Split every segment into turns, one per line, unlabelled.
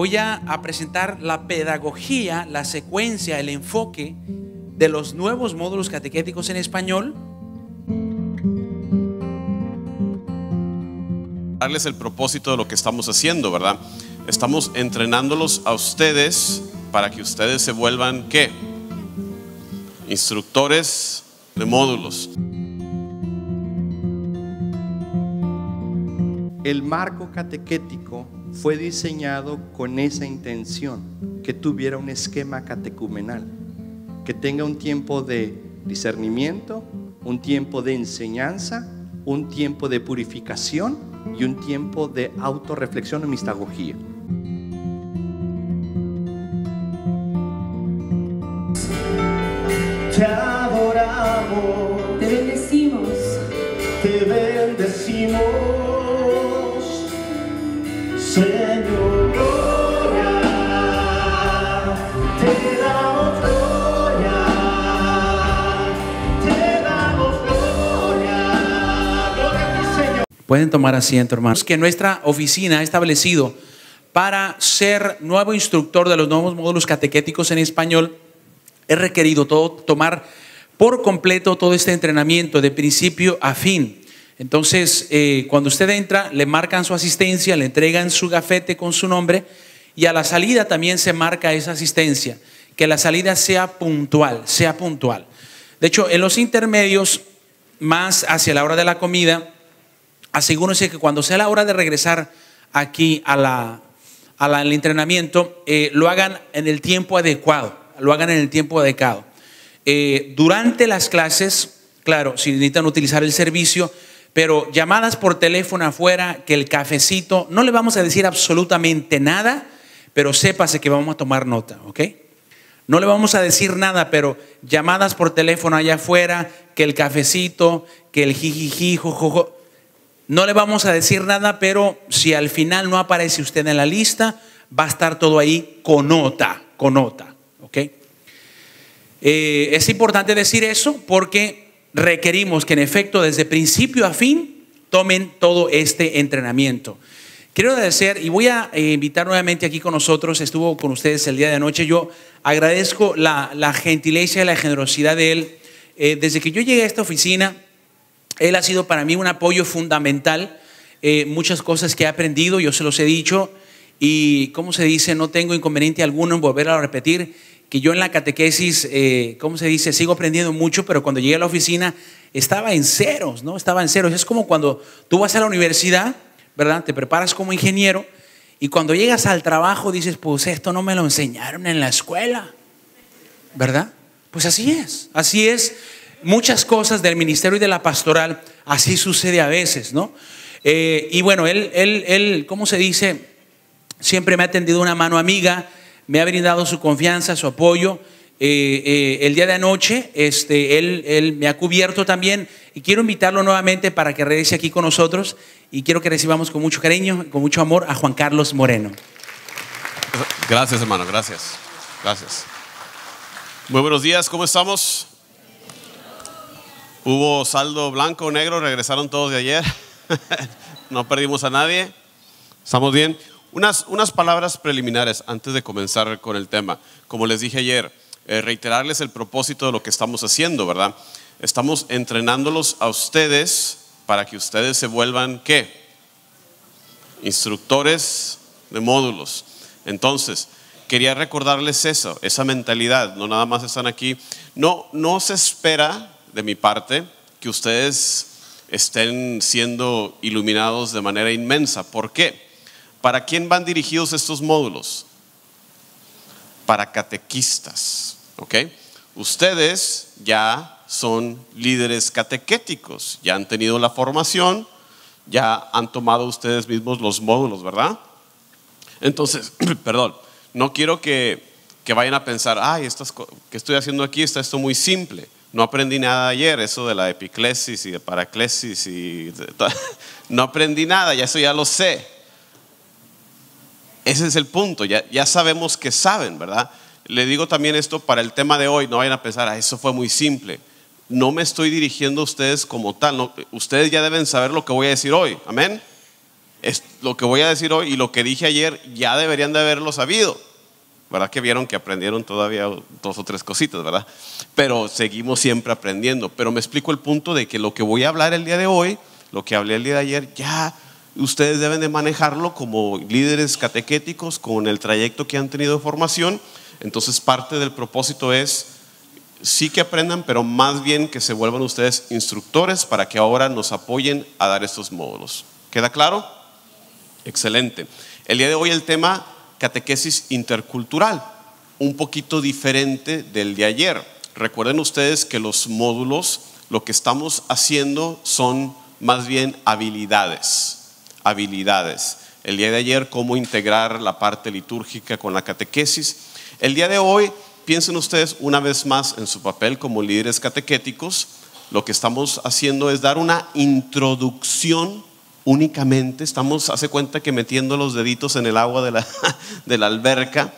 voy a, presentar la pedagogía, la secuencia, el enfoque de los nuevos módulos catequéticos en español.
darles el propósito de lo que estamos haciendo, ¿verdad? Estamos entrenándolos a ustedes para que ustedes se vuelvan, ¿qué? Instructores de módulos.
El marco catequético fue diseñado con esa intención, que tuviera un esquema catecumenal, que tenga un tiempo de discernimiento, un tiempo de enseñanza, un tiempo de purificación y un tiempo de autorreflexión y mistagogía.
Te adoramos,
Pueden tomar asiento, hermanos. Que nuestra oficina ha establecido para ser nuevo instructor de los nuevos módulos catequéticos en español, es requerido todo, tomar por completo todo este entrenamiento de principio a fin. Entonces, eh, cuando usted entra, le marcan su asistencia, le entregan su gafete con su nombre y a la salida también se marca esa asistencia. Que la salida sea puntual, sea puntual. De hecho, en los intermedios, más hacia la hora de la comida, asegúrense que cuando sea la hora de regresar aquí a la, a la- al entrenamiento, eh, lo hagan en el tiempo adecuado, lo hagan en el tiempo adecuado. Eh, durante las clases, claro, si necesitan utilizar el servicio, pero llamadas por teléfono afuera, que el cafecito, no le vamos a decir absolutamente nada, pero sépase que vamos a tomar nota, ¿ok? No le vamos a decir nada, pero llamadas por teléfono allá afuera, que el cafecito, que el jijiji, jojojo. No le vamos a decir nada, pero si al final no aparece usted en la lista, va a estar todo ahí con nota, con nota, ¿ok? Eh, es importante decir eso porque requerimos que en efecto desde principio a fin tomen todo este entrenamiento. Quiero agradecer y voy a eh, invitar nuevamente aquí con nosotros, estuvo con ustedes el día de anoche, yo agradezco la, gentileza y la generosidad de él. Eh, desde que yo llegué a esta oficina, él ha sido para mí un apoyo fundamental, eh, muchas cosas que he aprendido, yo se los he dicho, y como se dice, no tengo inconveniente alguno en volver a repetir que yo en la catequesis, eh, ¿cómo se dice? Sigo aprendiendo mucho, pero cuando llegué a la oficina estaba en ceros, ¿no? Estaba en ceros. Es como cuando tú vas a la universidad, ¿verdad? Te preparas como ingeniero y cuando llegas al trabajo dices, pues esto no me lo enseñaron en la escuela, ¿verdad? Pues así es, así es. Muchas cosas del ministerio y de la pastoral, así sucede a veces, ¿no? Eh, y bueno, él, él, él, ¿cómo se dice? Siempre me ha tendido una mano amiga, me ha brindado su confianza, su apoyo. Eh, eh, el día de anoche, este, él, él me ha cubierto también y quiero invitarlo nuevamente para que regrese aquí con nosotros y quiero que recibamos con mucho cariño, con mucho amor a Juan Carlos Moreno.
Gracias, hermano, gracias. Gracias. Muy buenos días, ¿cómo estamos? ¿Hubo saldo blanco negro? ¿Regresaron todos de ayer? no perdimos a nadie. ¿Estamos bien? Unas, unas palabras preliminares antes de comenzar con el tema. Como les dije ayer, eh, reiterarles el propósito de lo que estamos haciendo, ¿verdad? Estamos entrenándolos a ustedes para que ustedes se vuelvan, ¿qué? Instructores de módulos. Entonces, quería recordarles eso, esa mentalidad. No nada más están aquí. No, no se espera de mi parte que ustedes estén siendo iluminados de manera inmensa. ¿Por qué? ¿Para quién van dirigidos estos módulos? Para catequistas, ¿ok? Ustedes ya son líderes catequéticos, ya han tenido la formación, ya han tomado ustedes mismos los módulos, ¿verdad? Entonces, perdón, no quiero que, que vayan a pensar, ay, estas que estoy haciendo aquí está esto muy simple. No aprendí nada ayer, eso de la epiclesis y de paraclesis y no aprendí nada, ya eso ya lo sé. Ese es el punto, ya, ya sabemos que saben, ¿verdad? Le digo también esto para el tema de hoy, no vayan a pensar, "Ah, eso fue muy simple. No me estoy dirigiendo a ustedes como tal, ustedes ya deben saber lo que voy a decir hoy, amén. es lo que voy a decir hoy y lo que dije ayer ya deberían de haberlo sabido. ¿Verdad que vieron que aprendieron todavía dos o tres cositas, verdad? Pero seguimos siempre aprendiendo. Pero me explico el punto de que lo que voy a hablar el día de hoy, lo que hablé el día de ayer, ya ustedes deben de manejarlo como líderes catequéticos con el trayecto que han tenido de formación. Entonces parte del propósito es sí que aprendan, pero más bien que se vuelvan ustedes instructores para que ahora nos apoyen a dar estos módulos. ¿Queda claro? Excelente. El día de hoy el tema catequesis intercultural, un poquito diferente del de ayer. Recuerden ustedes que los módulos, lo que estamos haciendo son más bien habilidades, habilidades. El día de ayer, cómo integrar la parte litúrgica con la catequesis. El día de hoy, piensen ustedes una vez más en su papel como líderes catequéticos. Lo que estamos haciendo es dar una introducción únicamente. Estamos, hace cuenta que metiendo los deditos en el agua de la, de la alberca,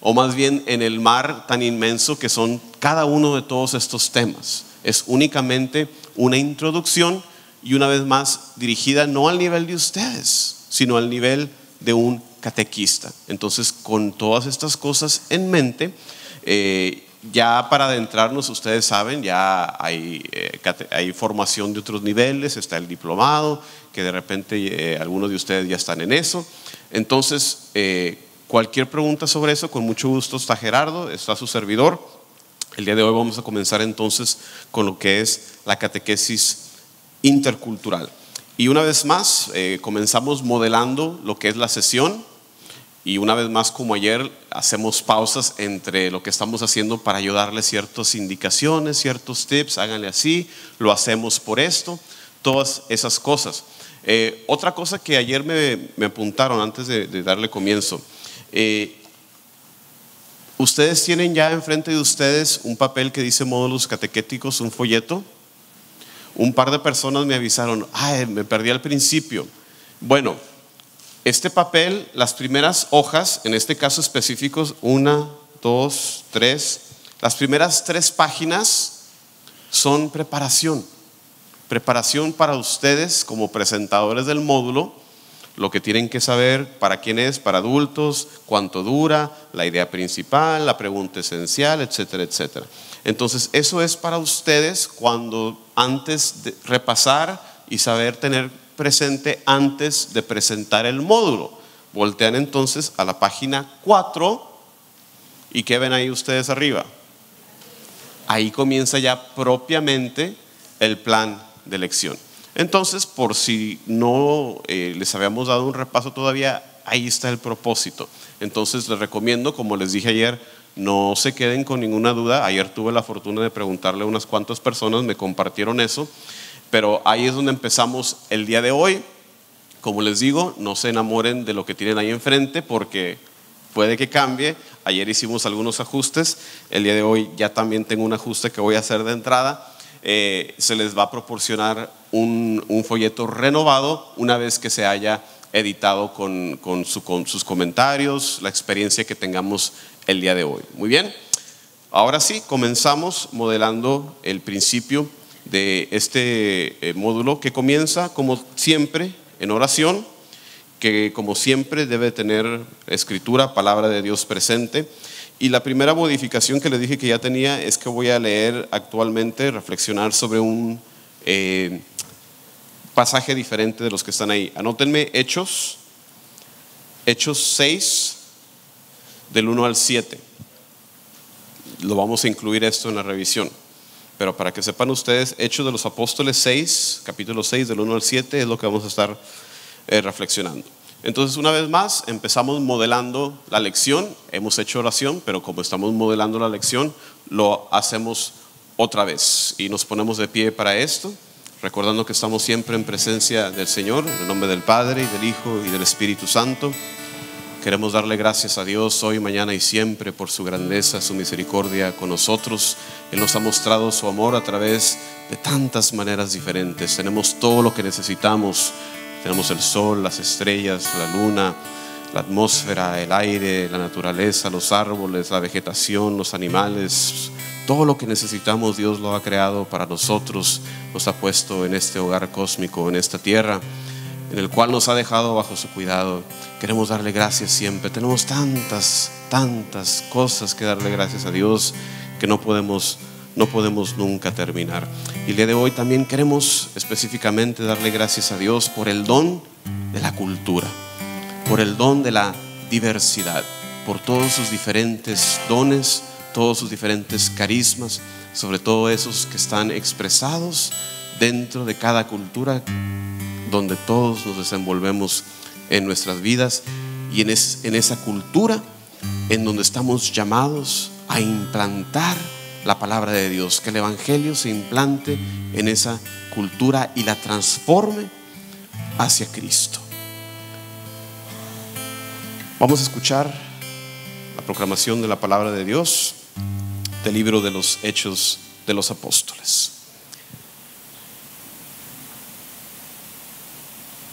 o más bien en el mar tan inmenso que son cada uno de todos estos temas. Es únicamente una introducción y una vez más dirigida no al nivel de ustedes, sino al nivel de un catequista. Entonces, con todas estas cosas en mente, eh, ya para adentrarnos, ustedes saben, ya hay, eh, formación de otros niveles, está el diplomado, que de repente eh, algunos de ustedes ya están en eso. Entonces, cualquier pregunta sobre eso, con mucho gusto está Gerardo, está su servidor. El día de hoy vamos a comenzar entonces con lo que es la catequesis intercultural. Y una vez más, eh, comenzamos modelando lo que es la sesión y una vez más, como ayer, hacemos pausas entre lo que estamos haciendo para ayudarles ciertas indicaciones, ciertos tips, háganle así, lo hacemos por esto, todas esas cosas. Eh, otra cosa que ayer me, apuntaron antes de, darle comienzo, eh, ustedes tienen ya enfrente de ustedes un papel que dice módulos catequéticos, un folleto un par de personas me avisaron, ay, me perdí al principio. Bueno, este papel, las primeras hojas, en este caso específicos, una, dos, tres, las primeras tres páginas son preparación. Preparación para ustedes como presentadores del módulo, lo que tienen que saber para quién es, para adultos, cuánto dura, la idea principal, la pregunta esencial, etcétera, etcétera. Entonces, eso es para ustedes cuando antes de repasar y saber tener presente antes de presentar el módulo. Voltean entonces a la página 4 y ¿qué ven ahí ustedes arriba? Ahí comienza ya propiamente el plan de lección. Entonces, por si no eh, les habíamos dado un repaso todavía, ahí está el propósito. Entonces, les recomiendo, como les dije ayer, no se queden con ninguna duda. Ayer tuve la fortuna de preguntarle a unas cuantas personas, me compartieron eso, pero ahí es donde empezamos el día de hoy. Como les digo, no se enamoren de lo que tienen ahí enfrente porque puede que cambie. Ayer hicimos algunos ajustes, el día de hoy ya también tengo un ajuste que voy a hacer de entrada. Eh, se les va a proporcionar un, folleto renovado una vez que se haya editado con, con sus comentarios, la experiencia que tengamos el día de hoy. Muy bien, ahora sí, comenzamos modelando el principio de este eh, módulo que comienza como siempre en oración, que como siempre debe tener escritura, palabra de Dios presente. Y la primera modificación que le dije que ya tenía es que voy a leer actualmente, reflexionar sobre un eh, pasaje diferente de los que están ahí. Anótenme Hechos, Hechos 6, del 1 al 7. Lo vamos a incluir esto en la revisión. Pero para que sepan ustedes, Hechos de los Apóstoles 6, capítulo 6, del 1 al 7, es lo que vamos a estar eh, reflexionando. Entonces, una vez más, empezamos modelando la lección. Hemos hecho oración, pero como estamos modelando la lección, lo hacemos otra vez. Y nos ponemos de pie para esto, recordando que estamos siempre en presencia del Señor, en el nombre del Padre, y del Hijo, y del Espíritu Santo. Queremos darle gracias a Dios hoy, mañana y siempre por su grandeza, su misericordia con nosotros. Él nos ha mostrado su amor a través de tantas maneras diferentes. Tenemos todo lo que necesitamos. Tenemos el sol, las estrellas, la luna, la atmósfera, el aire, la naturaleza, los árboles, la vegetación, los animales. Todo lo que necesitamos Dios lo ha creado para nosotros, nos ha puesto en este hogar cósmico, en esta tierra en el cual nos ha dejado bajo su cuidado. Queremos darle gracias siempre. Tenemos tantas, tantas cosas que darle gracias a Dios que no podemos, no podemos nunca terminar. Y el día de hoy también queremos específicamente darle gracias a Dios por el don de la cultura, por el don de la diversidad, por todos sus diferentes dones, todos sus diferentes carismas, sobre todo esos que están expresados dentro de cada cultura donde todos nos desenvolvemos en nuestras vidas y en, en esa cultura en donde estamos llamados a implantar la palabra de Dios, que el Evangelio se implante en esa cultura y la transforme hacia Cristo. Vamos a escuchar la proclamación de la palabra de Dios del libro de los Hechos de los Apóstoles.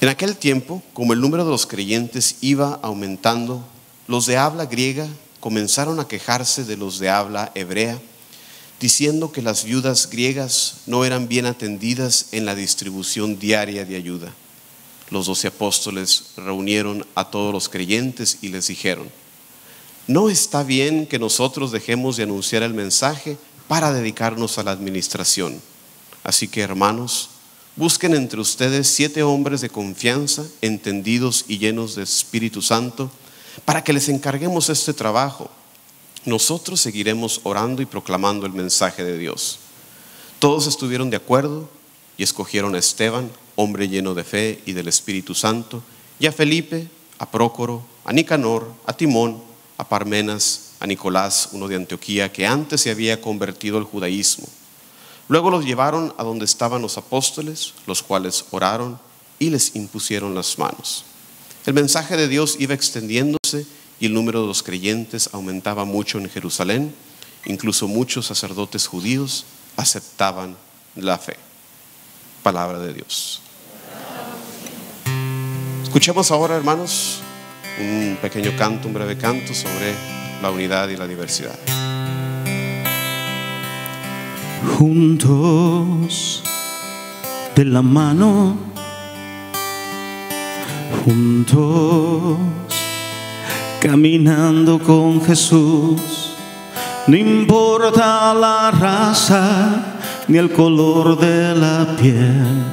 En aquel tiempo, como el número de los creyentes iba aumentando, los de habla griega comenzaron a quejarse de los de habla hebrea, diciendo que las viudas griegas no eran bien atendidas en la distribución diaria de ayuda. Los doce apóstoles reunieron a todos los creyentes y les dijeron, no está bien que nosotros dejemos de anunciar el mensaje para dedicarnos a la administración. Así que, hermanos, Busquen entre ustedes siete hombres de confianza, entendidos y llenos de Espíritu Santo, para que les encarguemos este trabajo. Nosotros seguiremos orando y proclamando el mensaje de Dios. Todos estuvieron de acuerdo y escogieron a Esteban, hombre lleno de fe y del Espíritu Santo, y a Felipe, a Prócoro, a Nicanor, a Timón, a Parmenas, a Nicolás, uno de Antioquía, que antes se había convertido al judaísmo Luego los llevaron a donde estaban los apóstoles, los cuales oraron y les impusieron las manos. El mensaje de Dios iba extendiéndose y el número de los creyentes aumentaba mucho en Jerusalén. Incluso muchos sacerdotes judíos aceptaban la fe. Palabra de Dios. Escuchemos ahora, hermanos, un pequeño canto, un breve canto sobre la unidad y la diversidad
juntos de la mano, juntos caminando con Jesús. No importa la raza ni el color de la piel,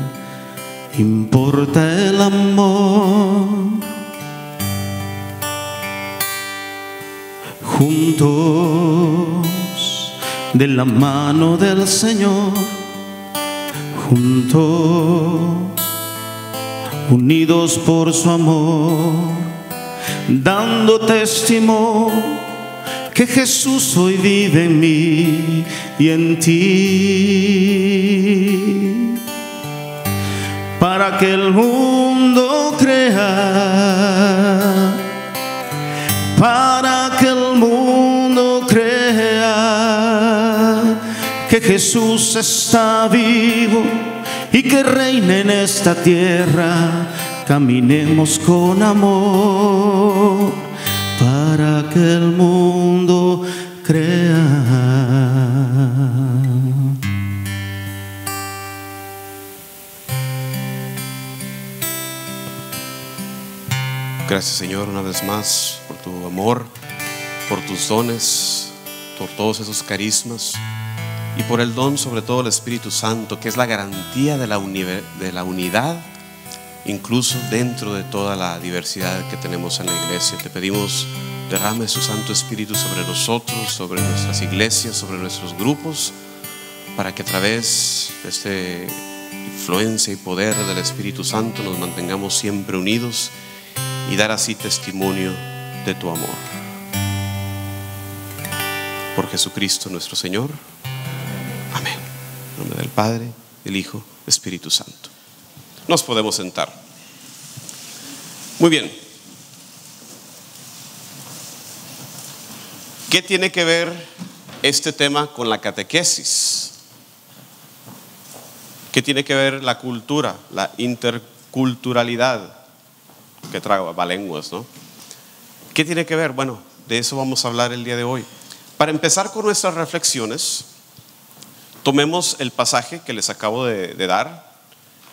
importa el amor. Juntos de la mano del Señor, juntos, unidos por su amor, dando testimonio que Jesús hoy vive en mí y en ti, para que el mundo crea, para que el mundo que Jesús está vivo y que reina en esta tierra. Caminemos con amor para que el mundo crea.
Gracias Señor una vez más por tu amor, por tus dones, por todos esos carismas y por el don sobre todo el Espíritu Santo, que es la garantía de la, de la unidad, incluso dentro de toda la diversidad que tenemos en la iglesia. Te pedimos, derrame su Santo Espíritu sobre nosotros, sobre nuestras iglesias, sobre nuestros grupos, para que a través de esta influencia y poder del Espíritu Santo nos mantengamos siempre unidos y dar así testimonio de tu amor. Por Jesucristo nuestro Señor. Amén. En nombre del Padre, del Hijo, Espíritu Santo. Nos podemos sentar. Muy bien. ¿Qué tiene que ver este tema con la catequesis? ¿Qué tiene que ver la cultura, la interculturalidad? Que traga lenguas, ¿no? ¿Qué tiene que ver? Bueno, de eso vamos a hablar el día de hoy. Para empezar con nuestras reflexiones, Tomemos el pasaje que les acabo de, dar,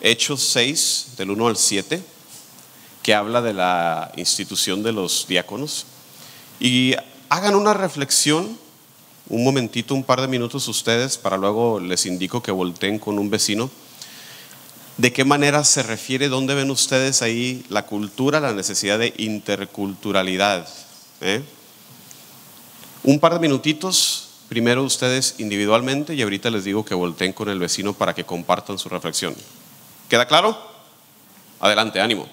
Hechos 6, del 1 al 7. que habla de la institución de los diáconos. Y hagan una reflexión, un momentito, un par de minutos ustedes, para luego les indico que volteen con un vecino. ¿De qué manera se refiere, dónde ven ustedes ahí la cultura, la necesidad de interculturalidad? ¿Eh? Un par de minutitos, primero ustedes individualmente y ahorita les digo que volteen con el vecino para que compartan su reflexión. ¿Queda claro? Adelante, ánimo.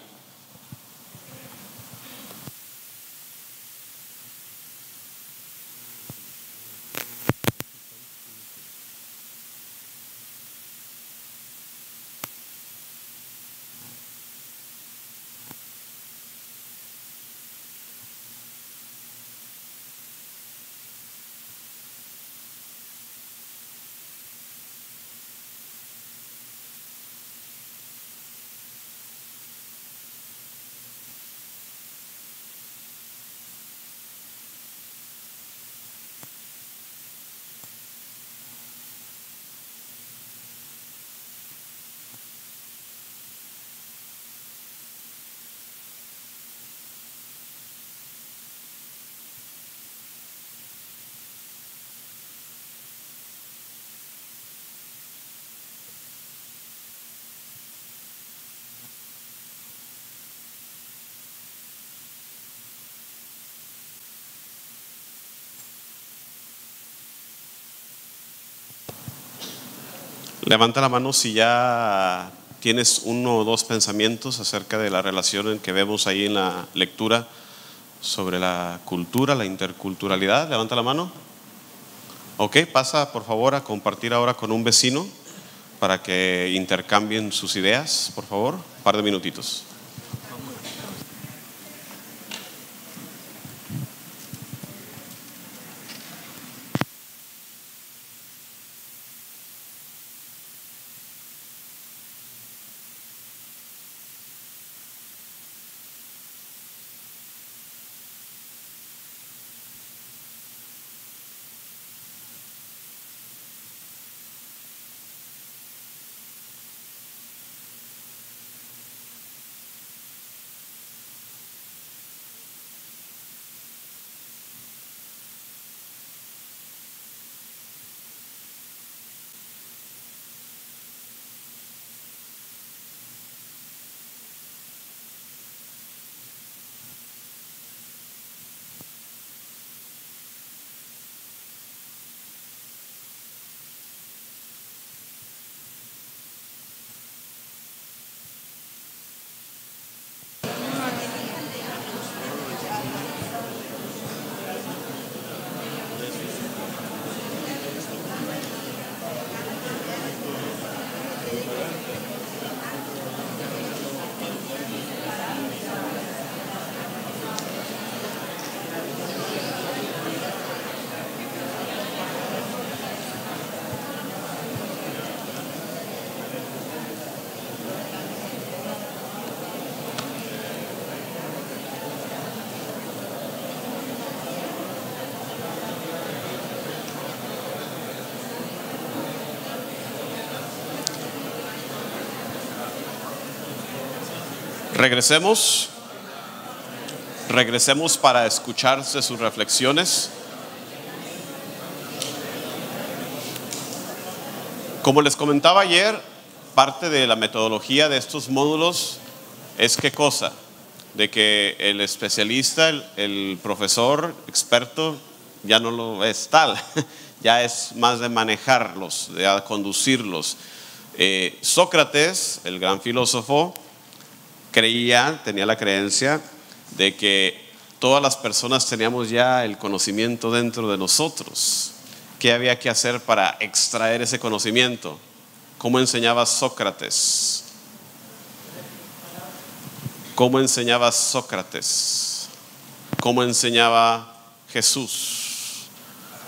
Levanta la mano si ya tienes uno o dos pensamientos acerca de la relación en que vemos ahí en la lectura sobre la cultura, la interculturalidad. Levanta la mano. Ok, pasa por favor a compartir ahora con un vecino para que intercambien sus ideas, por favor. Un par de minutitos. Regresemos. Regresemos para escucharse sus reflexiones. Como les comentaba ayer, parte de la metodología de estos módulos es qué cosa? De que el especialista, el, profesor experto, ya no lo es tal, ya es más de manejarlos, de conducirlos. Eh, Sócrates, el gran filósofo, creía, tenía la creencia de que todas las personas teníamos ya el conocimiento dentro de nosotros. ¿Qué había que hacer para extraer ese conocimiento? ¿Cómo enseñaba Sócrates? ¿Cómo enseñaba Sócrates? ¿Cómo enseñaba Jesús?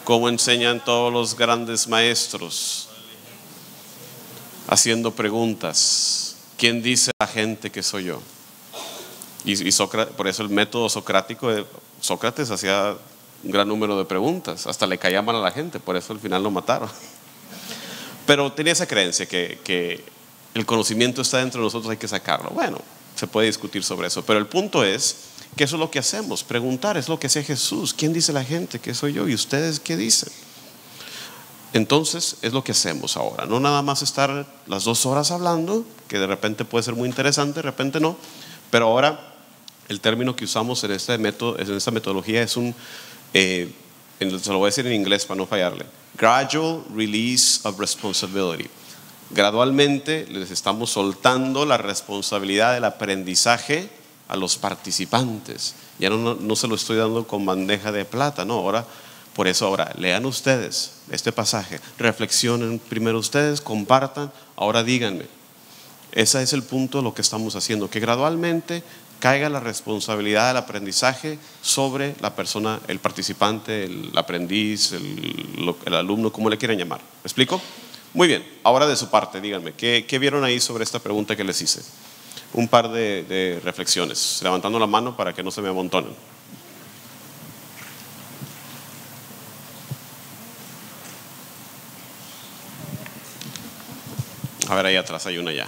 ¿Cómo enseñan todos los grandes maestros? Haciendo preguntas. ¿Quién dice a la gente que soy yo? Y, y Sócrates, por eso el método socrático de Sócrates hacía un gran número de preguntas, hasta le caía mal a la gente, por eso al final lo mataron. Pero tenía esa creencia que, que el conocimiento está dentro de nosotros, hay que sacarlo. Bueno, Se puede discutir sobre eso. Pero el punto es que eso es lo que hacemos, preguntar, es lo que hace Jesús. ¿Quién dice la gente? ¿Qué soy yo? ¿Y ustedes qué dicen? Entonces es lo que hacemos ahora. No nada más estar las dos horas hablando, que de repente puede ser muy interesante, de repente no. Pero ahora el término que usamos en, este esta metodología es un, eh, se lo voy a decir en inglés para no fallarle, gradual release of responsibility. Gradualmente les estamos soltando la responsabilidad del aprendizaje a los participantes. Ya no, no, no se lo estoy dando con bandeja de plata, no, ahora, por eso ahora, lean ustedes este pasaje, reflexionen primero ustedes, compartan, ahora díganme. Ese es el punto de lo que estamos haciendo, que gradualmente caiga la responsabilidad del aprendizaje sobre la persona, el participante, el aprendiz, el, alumno, como le quieran llamar. ¿Me explico? Muy bien, ahora de su parte, díganme, ¿qué, qué vieron ahí sobre esta pregunta que les hice? Un par de, de reflexiones, levantando la mano para que no se me amontonen. A ver, ahí atrás hay una ya.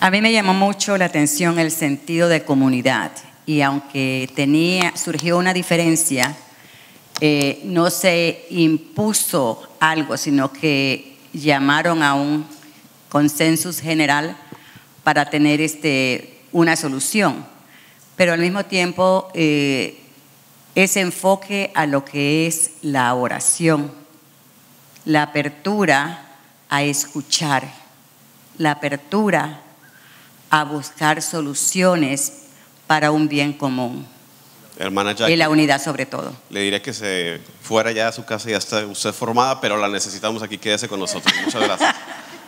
A mí me llamó mucho la atención el sentido de comunidad y aunque tenía, surgió una diferencia, eh, no se impuso algo, sino que llamaron a un consensus general para tener este, una solución. Pero al mismo tiempo, eh, ese enfoque a lo que es la oración, la apertura a escuchar, la apertura a buscar soluciones para un bien común
Hermana Jackie.
y la unidad sobre todo.
Le diré que se fuera ya a su casa, ya está usted formada, pero la necesitamos aquí, quédese con nosotros. Muchas gracias.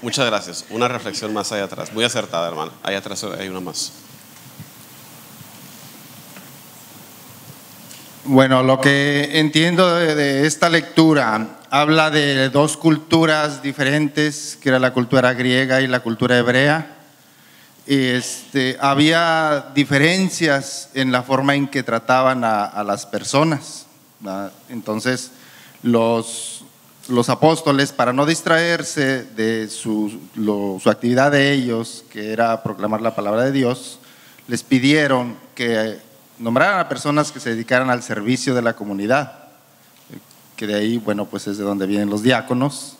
Muchas gracias. Una reflexión más allá atrás. Muy acertada, hermana. Allá atrás hay una más.
Bueno, lo que entiendo de, de esta lectura habla de dos culturas diferentes, que era la cultura griega y la cultura hebrea. Este, había diferencias en la forma en que trataban a, las personas. Entonces, los, los apóstoles, para no distraerse de su, su actividad de ellos, que era proclamar la palabra de Dios, les pidieron que nombraran a personas que se dedicaran al servicio de la comunidad, que de ahí, bueno, pues es de donde vienen los diáconos.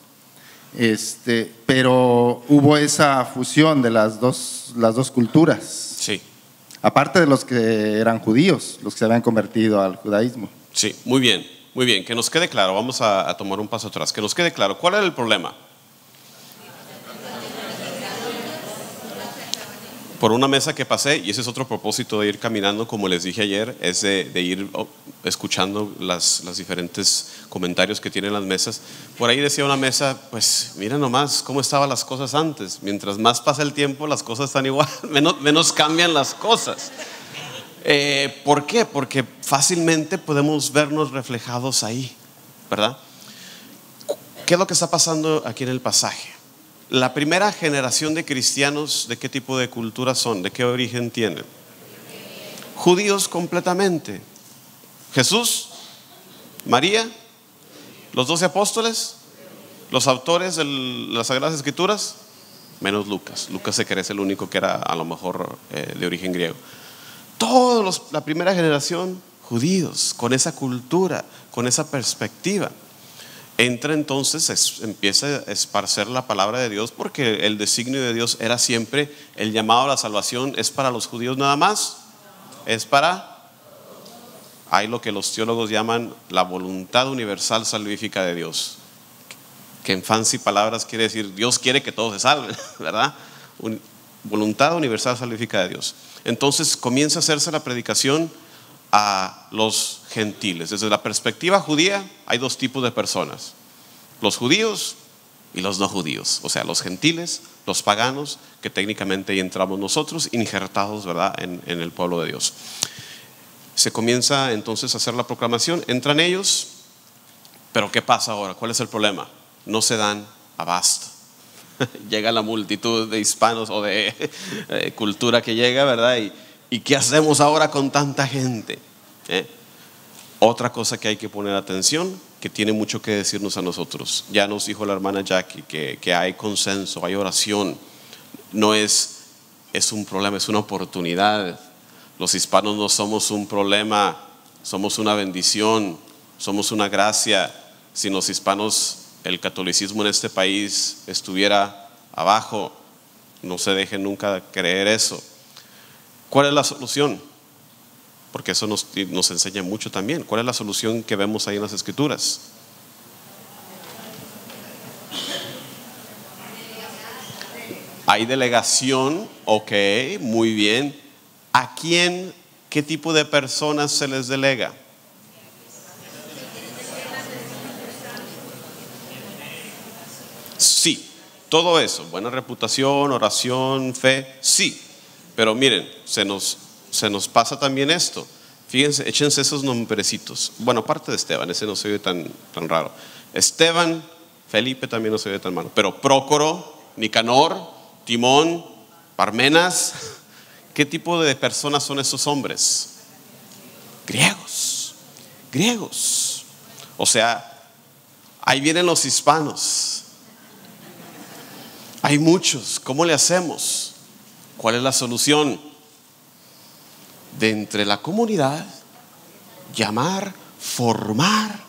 Este, pero hubo esa fusión de las dos, las dos culturas,
Sí,
aparte de los que eran judíos, los que se habían convertido al judaísmo.
sí, muy bien, muy bien. Que nos quede claro, vamos a, a tomar un paso atrás. Que nos quede claro, ¿cuál era el problema? Por una mesa que pasé, y ese es otro propósito de ir caminando, como les dije ayer, es de, ir oh, escuchando las, diferentes comentarios que tienen las mesas. Por ahí decía una mesa, pues mira nomás cómo estaban las cosas antes. Mientras más pasa el tiempo, las cosas están igual, menos, menos cambian las cosas. Eh, ¿Por qué? Porque fácilmente podemos vernos reflejados ahí, ¿verdad? ¿Qué es lo que está pasando aquí en el pasaje? La primera generación de cristianos, ¿de qué tipo de cultura son? ¿De qué origen tienen? Judíos completamente. Jesús, María, los doce apóstoles, los autores de las Sagradas Escrituras, menos Lucas. Lucas se cree es el único que era a lo mejor eh, de origen griego todos los- la primera generación judíos, con esa cultura, con esa perspectiva. Entra entonces, es- empieza a esparcer la palabra de Dios porque el designio de Dios era siempre el llamado a la salvación es para los judíos nada más, es para hay lo que los teólogos llaman la voluntad universal salvífica de Dios, que en fancy palabras quiere decir Dios quiere que todos se salven, ¿verdad? Un- voluntad universal salvífica de Dios. Entonces comienza a hacerse la predicación a los gentiles. Desde la perspectiva judía hay dos tipos de personas, los judíos y los no judíos, o sea, los gentiles, los paganos, que técnicamente entramos nosotros, injertados, ¿verdad?, en, el pueblo de Dios. Se comienza entonces a hacer la proclamación, entran ellos, pero ¿qué pasa ahora? ¿Cuál es el problema? No se dan abasto. llega la multitud de hispanos o de eh, cultura que llega, ¿verdad? Y, ¿y qué hacemos ahora con tanta gente? ¿Eh? Otra cosa que hay que poner atención, que tiene mucho que decirnos a nosotros. Ya nos dijo la hermana Jackie que, que hay consenso, hay oración. No es es un problema, es una oportunidad. Los hispanos no somos un problema, somos una bendición, somos una gracia. Si los hispanos, el catolicismo en este país estuviera abajo, no se dejen nunca creer eso. ¿Cuál es la solución? Porque eso nos, nos enseña mucho también. ¿Cuál es la solución que vemos ahí en las escrituras? Hay delegación, ok, muy bien. ¿A quién, qué tipo de personas se les delega? Sí, todo eso, buena reputación, oración, fe, sí. Pero miren, se nos, se nos pasa también esto. Fíjense, échense esos nombrecitos. Bueno, aparte de Esteban, ese no se ve tan, tan raro. Esteban, Felipe también no se ve tan malo. Pero Prócoro, Nicanor, Timón, Parmenas, ¿qué tipo de personas son esos hombres? Griegos, griegos. O sea, ahí vienen los hispanos. Hay muchos. ¿Cómo le hacemos? ¿Cuál es la solución? De entre la comunidad, llamar, formar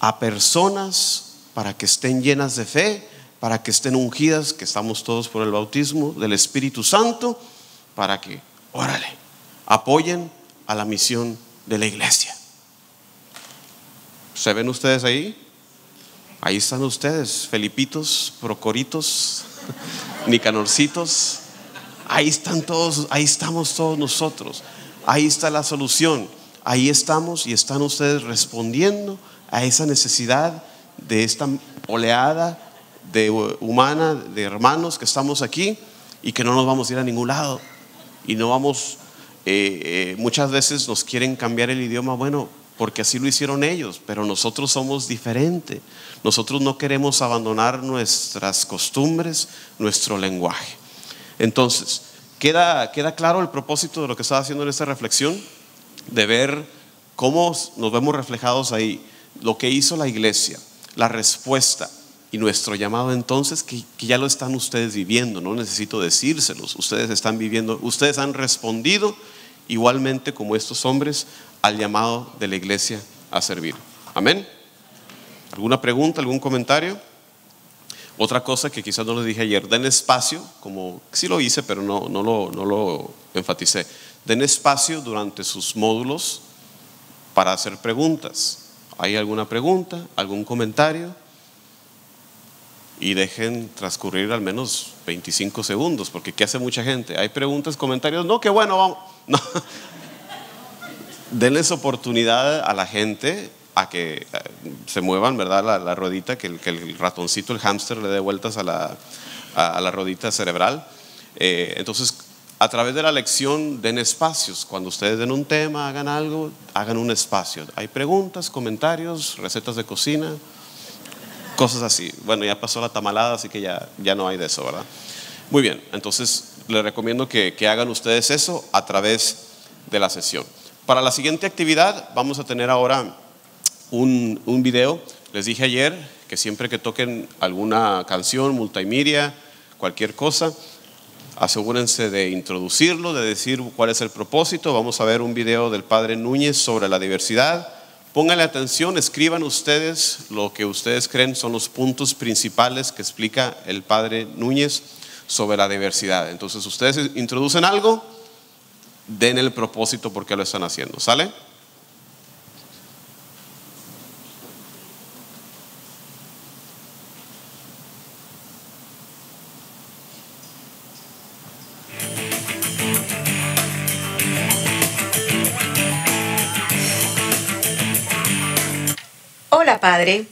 a personas para que estén llenas de fe, para que estén ungidas, que estamos todos por el bautismo del Espíritu Santo, para que, órale, apoyen a la misión de la iglesia. ¿Se ven ustedes ahí? Ahí están ustedes, Felipitos, Procoritos, Nicanorcitos. Ahí están todos, ahí estamos todos nosotros. Ahí está la solución. Ahí estamos y están ustedes respondiendo a esa necesidad de esta oleada de humana, de hermanos que estamos aquí y que no nos vamos a ir a ningún lado. Y no vamos, eh, eh, muchas veces nos quieren cambiar el idioma, bueno, porque así lo hicieron ellos, pero nosotros somos diferentes. Nosotros no queremos abandonar nuestras costumbres, nuestro lenguaje. Entonces, ¿queda, queda claro el propósito de lo que estaba haciendo en esta reflexión? De ver cómo nos vemos reflejados ahí, lo que hizo la iglesia, la respuesta y nuestro llamado entonces, que, que ya lo están ustedes viviendo, no necesito decírselos, ustedes están viviendo, ustedes han respondido igualmente como estos hombres al llamado de la iglesia a servir. Amén. ¿Alguna pregunta, algún comentario? Otra cosa que quizás no les dije ayer, den espacio, como sí lo hice, pero no, no, lo, no lo enfaticé. Den espacio durante sus módulos para hacer preguntas. ¿Hay alguna pregunta, algún comentario? Y dejen transcurrir al menos 25 segundos, porque ¿qué hace mucha gente? ¿Hay preguntas, comentarios? No, qué bueno, vamos. No. Denles oportunidad a la gente a que eh, se muevan, ¿verdad? La, la ruedita, que el, ratoncito, el hámster le dé vueltas a la, a la ruedita cerebral. Eh, entonces, a través de la lección, den espacios. Cuando ustedes den un tema, hagan algo, hagan un espacio. Hay preguntas, comentarios, recetas de cocina, cosas así. Bueno, ya pasó la tamalada, así que ya, ya no hay de eso, ¿verdad? Muy bien, entonces les recomiendo que, que hagan ustedes eso a través de la sesión. Para la siguiente actividad vamos a tener ahora un, video. Les dije ayer que siempre que toquen alguna canción, multimedia, cualquier cosa, asegúrense de introducirlo, de decir cuál es el propósito. Vamos a ver un video del Padre Núñez sobre la diversidad. Pónganle atención, escriban ustedes lo que ustedes creen son los puntos principales que explica el Padre Núñez sobre la diversidad. Entonces ustedes introducen algo, den el propósito por qué lo están haciendo. ¿Sale?
Padre.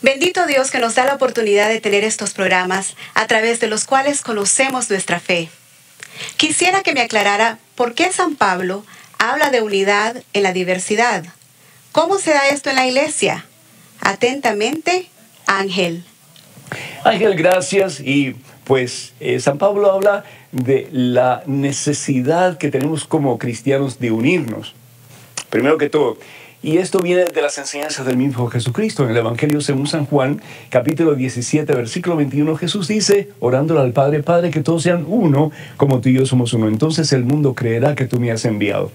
Bendito Dios que nos da la oportunidad de tener estos programas a través de los cuales conocemos nuestra fe. Quisiera que me aclarara por qué San Pablo habla de unidad en la diversidad. ¿Cómo se da esto en la iglesia? Atentamente, Ángel.
Ángel, gracias. Y pues eh, San Pablo habla de la necesidad que tenemos como cristianos de unirnos. Primero que todo, Y esto viene de las enseñanzas del mismo Jesucristo. En el Evangelio según San Juan, capítulo 17, versículo 21, Jesús dice, orándole al Padre, Padre, que todos sean uno, como tú y yo somos uno. Entonces el mundo creerá que tú me has enviado.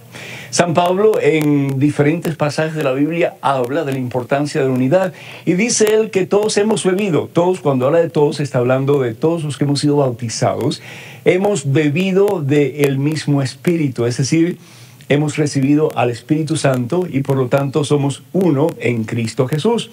San Pablo en diferentes pasajes de la Biblia habla de la importancia de la unidad y dice él que todos hemos bebido, todos cuando habla de todos está hablando de todos los que hemos sido bautizados, hemos bebido del mismo espíritu, es decir, hemos recibido al Espíritu Santo y por lo tanto somos uno en Cristo Jesús.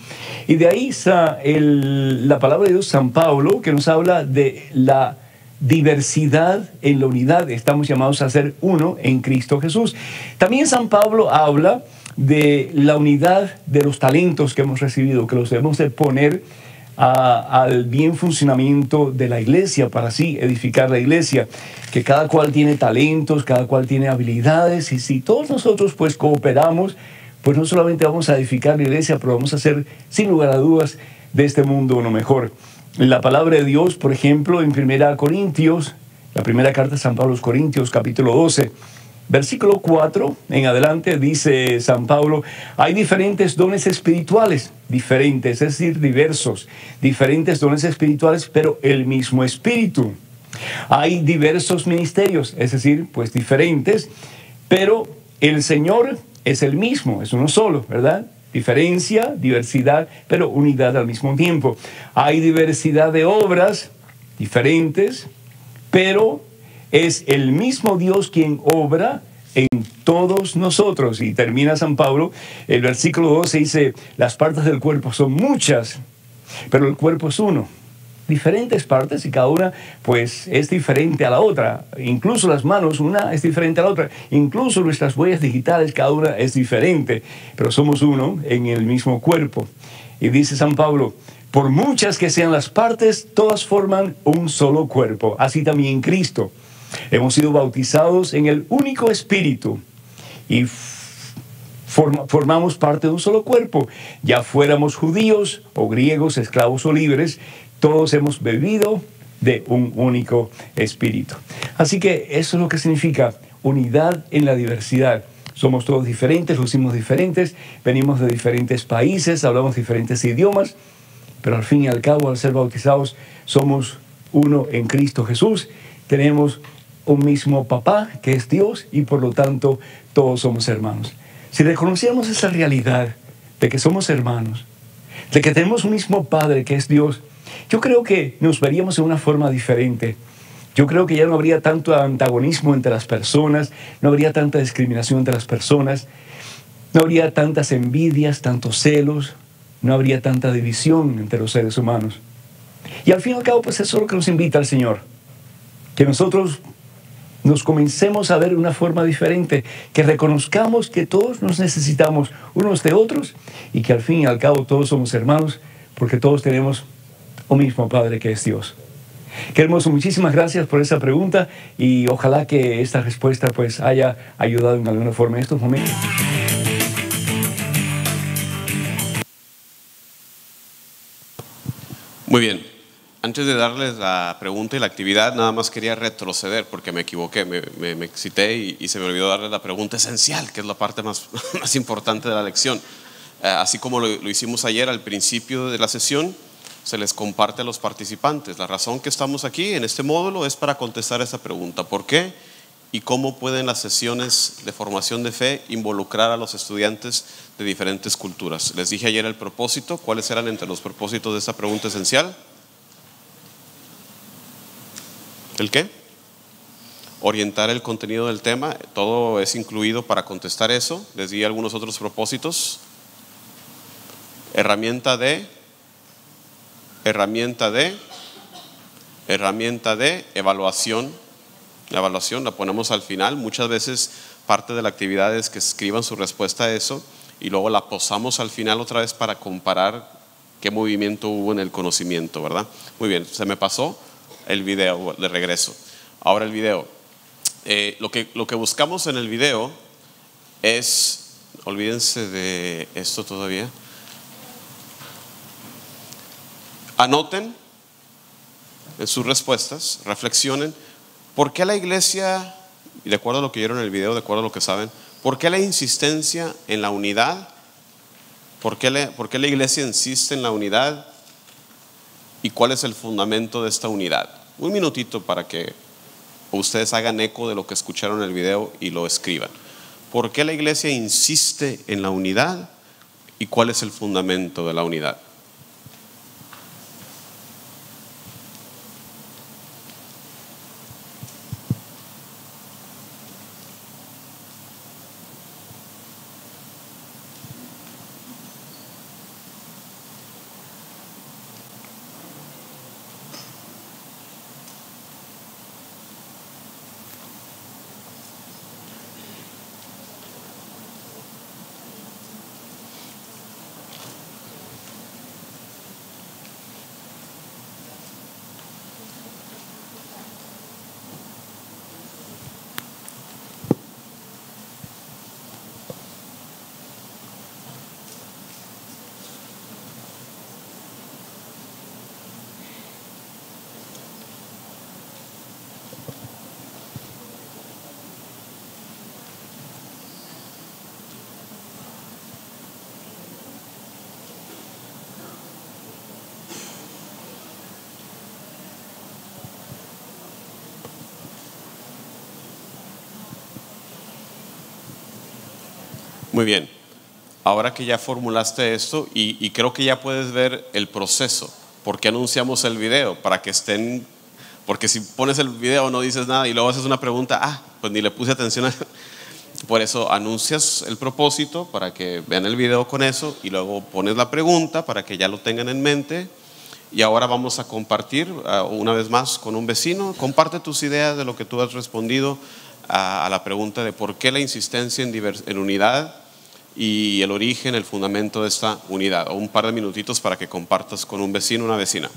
Y de ahí la palabra de Dios, San Pablo, que nos habla de la diversidad en la unidad. Estamos llamados a ser uno en Cristo Jesús. También San Pablo habla de la unidad de los talentos que hemos recibido, que los debemos de poner al bien funcionamiento de la iglesia, para así edificar la iglesia, que cada cual tiene talentos, cada cual tiene habilidades, y si todos nosotros pues cooperamos, pues no solamente vamos a edificar la iglesia, pero vamos a hacer, sin lugar a dudas, de este mundo uno mejor. La palabra de Dios, por ejemplo, en 1 Corintios, la primera carta de San Pablo a los Corintios, capítulo 12, Versículo 4 en adelante dice San Pablo, hay diferentes dones espirituales, diferentes, es decir, diversos, diferentes dones espirituales, pero el mismo espíritu. Hay diversos ministerios, es decir, pues diferentes, pero el Señor es el mismo, es uno solo, ¿verdad? Diferencia, diversidad, pero unidad al mismo tiempo. Hay diversidad de obras diferentes, pero es el mismo Dios quien obra en todos nosotros. Y termina San Pablo, el versículo 12 dice, las partes del cuerpo son muchas, pero el cuerpo es uno. Diferentes partes y cada una pues es diferente a la otra. Incluso las manos, una es diferente a la otra. Incluso nuestras huellas digitales, cada una es diferente, pero somos uno en el mismo cuerpo. Y dice San Pablo, por muchas que sean las partes, todas forman un solo cuerpo. Así también Cristo. Hemos sido bautizados en el único espíritu y forma- formamos parte de un solo cuerpo. Ya fuéramos judíos o griegos, esclavos o libres, todos hemos bebido de un único espíritu. Así que eso es lo que significa unidad en la diversidad. Somos todos diferentes, lucimos diferentes, venimos de diferentes países, hablamos diferentes idiomas, pero al fin y al cabo, al ser bautizados, somos uno en Cristo Jesús. Tenemos un mismo papá, que es Dios, y por lo tanto todos somos hermanos. Si reconociéramos esa realidad de que somos hermanos, de que tenemos un mismo Padre, que es Dios, yo creo que nos veríamos de una forma diferente. Yo creo que ya no habría tanto antagonismo entre las personas, no habría tanta discriminación entre las personas, no habría tantas envidias, tantos celos, no habría tanta división entre los seres humanos. Y al fin y al cabo, pues eso es lo que nos invita el Señor. Que nosotros nos comencemos a ver de una forma diferente, que reconozcamos que todos nos necesitamos unos de otros y que al fin y al cabo todos somos hermanos porque todos tenemos un mismo Padre que es Dios. Qué hermoso, muchísimas gracias por esa pregunta y ojalá que esta respuesta pues haya ayudado en alguna forma en estos momentos.
Muy bien. Antes de darles la pregunta y la actividad, nada más quería retroceder porque me equivoqué, me, me- me excité y, y se me olvidó darles la pregunta esencial, que es la parte más, más importante de la lección. Eh, así como lo, lo hicimos ayer al principio de la sesión, se les comparte a los participantes. La razón que estamos aquí en este módulo es para contestar esa pregunta. ¿Por qué? ¿Y cómo pueden las sesiones de formación de fe involucrar a los estudiantes de diferentes culturas? Les dije ayer el propósito. ¿Cuáles eran entre los propósitos de esta pregunta esencial? ¿El qué? Orientar el contenido del tema. Todo es incluido para contestar eso. Les di algunos otros propósitos. Herramienta de, herramienta de, herramienta de evaluación. La evaluación la ponemos al final. Muchas veces parte de la actividad es que escriban su respuesta a eso y luego la posamos al final otra vez para comparar qué movimiento hubo en el conocimiento, ¿verdad? Muy bien, se me pasó el video de regreso. Ahora el video. Eh, lo, que, lo que buscamos en el video es, olvídense de esto todavía, anoten en sus respuestas, reflexionen, ¿por qué la iglesia, y de acuerdo a lo que vieron en el video, de acuerdo a lo que saben, por qué la insistencia en la unidad ¿Por qué, le- por qué la iglesia insiste en la unidad? ¿Y cuál es el fundamento de esta unidad? Un minutito para que ustedes hagan eco de lo que escucharon en el video y lo escriban. ¿Por qué la iglesia insiste en la unidad? ¿Y cuál es el fundamento de la unidad? Muy bien. Ahora que ya formulaste esto y, y creo que ya puedes ver el proceso, ¿por qué anunciamos el video? Para que estén, porque si pones el video no dices nada y luego haces una pregunta, ah, pues ni le puse atención. a- Por eso anuncias el propósito para que vean el video con eso y luego pones la pregunta para que ya lo tengan en mente. Y ahora vamos a compartir ah, una vez más con un vecino. Comparte tus ideas de lo que tú has respondido a, a la pregunta de por qué la insistencia en, en unidad y el origen, el fundamento de esta unidad. Un par de minutitos para que compartas con un vecino, una vecina.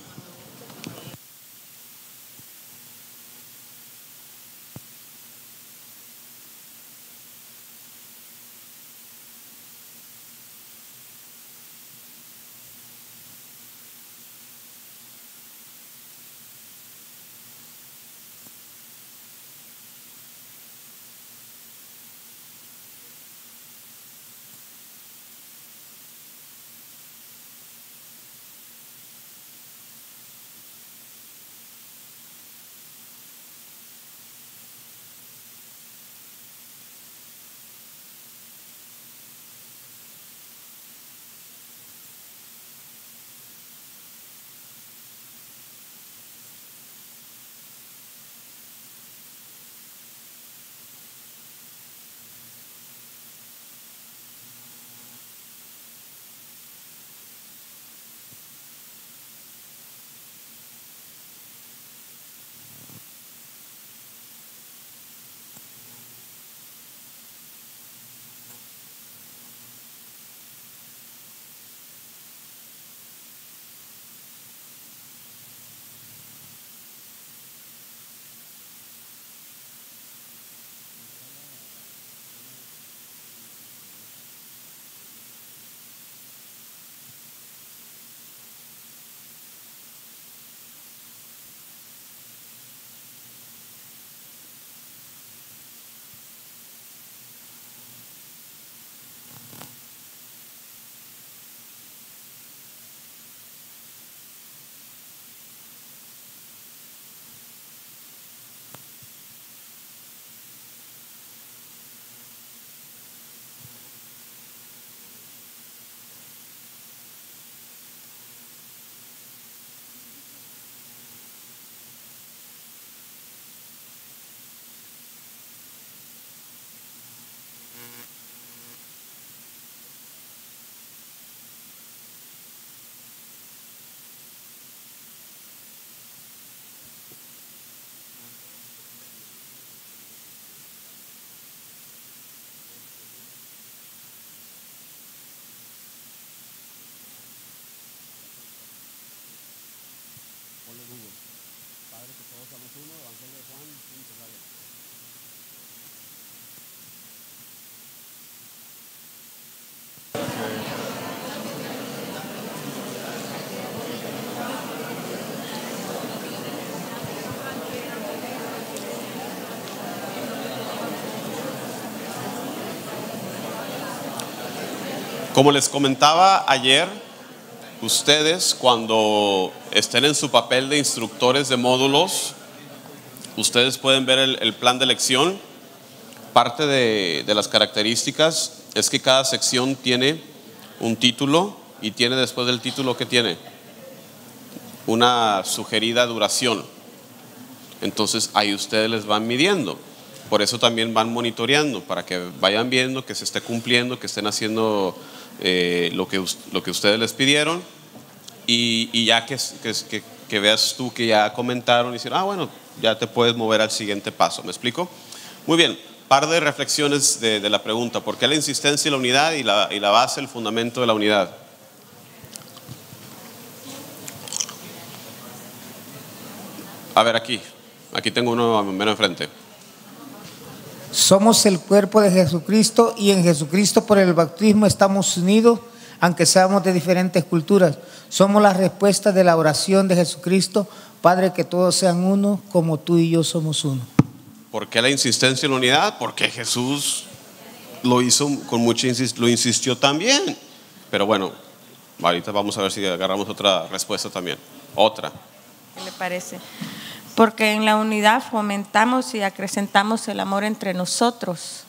Como les comentaba ayer, ustedes cuando estén en su papel de instructores de módulos, ustedes pueden ver el, plan de lección. Parte de, de las características es que cada sección tiene un título y tiene después del título que tiene una sugerida duración. Entonces ahí ustedes les van midiendo. Por eso también van monitoreando, para que vayan viendo que se esté cumpliendo, que estén haciendo eh, lo, que, lo que ustedes les pidieron. Y, y ya que, que, que- veas tú que ya comentaron y decir, ah, bueno, ya te puedes mover al siguiente paso. ¿Me explico? Muy bien, par de reflexiones de, de la pregunta. ¿Por qué la insistencia y la unidad y la, y la base, el fundamento de la unidad? A ver, aquí. Aquí tengo uno menos enfrente.
Somos el cuerpo de Jesucristo y en Jesucristo por el bautismo estamos unidos, aunque seamos de diferentes culturas. Somos la respuesta de la oración de Jesucristo, Padre, que todos sean uno, como tú y yo somos uno.
¿Por qué la insistencia en la unidad? Porque Jesús lo hizo con mucha insis- lo insistió también. Pero bueno, ahorita vamos a ver si agarramos otra respuesta también. Otra.
¿Qué le parece? Porque en la unidad fomentamos y acrecentamos el amor entre nosotros.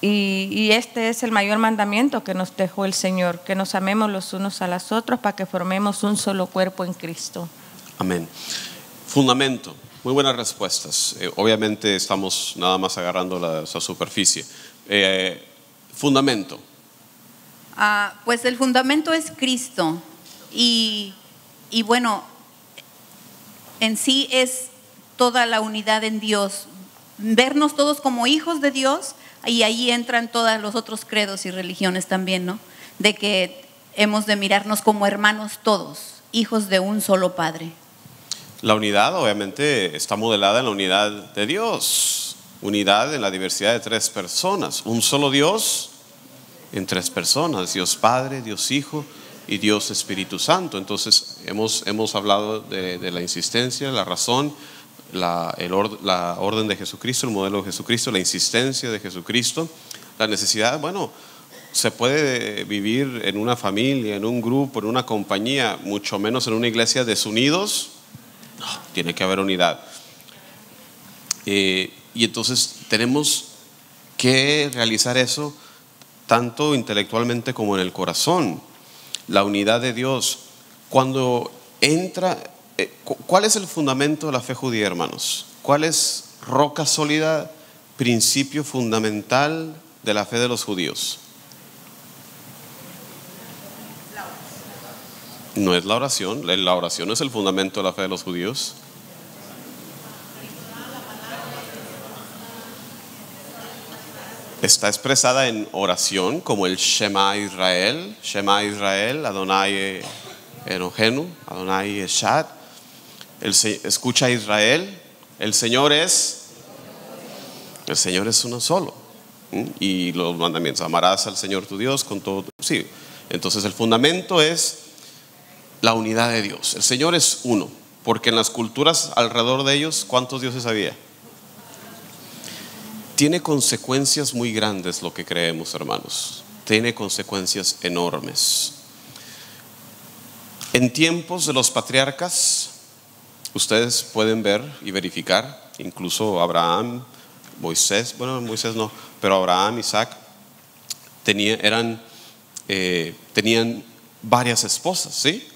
Y, y este es el mayor mandamiento que nos dejó el Señor, que nos amemos los unos a los otros para que formemos un solo cuerpo en Cristo.
Amén. Fundamento. Muy buenas respuestas. Eh, obviamente estamos nada más agarrando la, esa superficie. Eh, fundamento.
Ah, pues el fundamento es Cristo y, y bueno, en sí es toda la unidad en Dios, vernos todos como hijos de Dios y ahí entran todos los otros credos y religiones también, ¿no? De que hemos de mirarnos como hermanos todos, hijos de un solo Padre.
La unidad obviamente está modelada en la unidad de Dios. Unidad en la diversidad de tres personas. Un solo Dios en tres personas. Dios Padre, Dios Hijo y Dios Espíritu Santo. Entonces hemos, hemos hablado de, de la insistencia, la razón, la, el or- la orden de Jesucristo, el modelo de Jesucristo, la insistencia de Jesucristo, la necesidad, bueno, se puede vivir en una familia, en un grupo, en una compañía, mucho menos en una iglesia desunidos. No, tiene que haber unidad. Eh, y entonces tenemos que realizar eso tanto intelectualmente como en el corazón. La unidad de Dios. Cuando entra, eh, cu- ¿cuál es el fundamento de la fe judía, hermanos? ¿Cuál es roca sólida, principio fundamental de la fe de los judíos? No es la oración, la oración es el fundamento de la fe de los judíos. Está expresada en oración como el Shema Israel, Shema Israel, Adonai Enojenu, Adonai Eshad. El escucha a Israel, el Señor es, el Señor es uno solo. Y los mandamientos, amarás al Señor tu Dios con todo. Sí, entonces el fundamento es la unidad de Dios. El Señor es uno, porque en las culturas alrededor de ellos, ¿cuántos dioses había? Tiene consecuencias muy grandes lo que creemos, hermanos. Tiene consecuencias enormes. En tiempos de los patriarcas, ustedes pueden ver y verificar, incluso Abraham, Moisés, bueno, Moisés no, pero Abraham, Isaac, eran, eh, tenían varias esposas, ¿sí?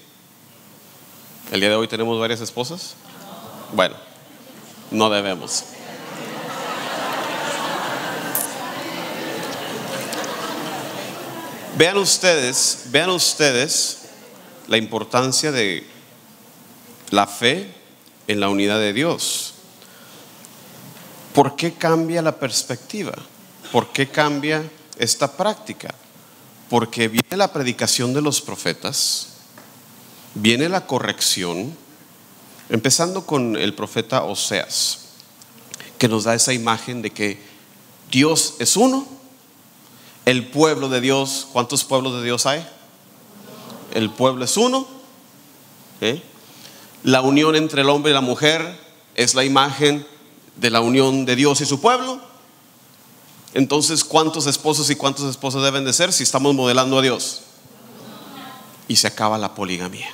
¿El día de hoy tenemos varias esposas? Bueno, no debemos. Vean ustedes, vean ustedes la importancia de la fe en la unidad de Dios. ¿Por qué cambia la perspectiva? ¿Por qué cambia esta práctica? Porque viene la predicación de los profetas, viene la corrección, empezando con el profeta Oseas, que nos da esa imagen de que Dios es uno, el pueblo de Dios, ¿cuántos pueblos de Dios hay? El pueblo es uno. La unión entre el hombre y la mujer es la imagen de la unión de Dios y su pueblo. Entonces, ¿cuántos esposos y cuántas esposas deben de ser si estamos modelando a Dios? Y se acaba la poligamia.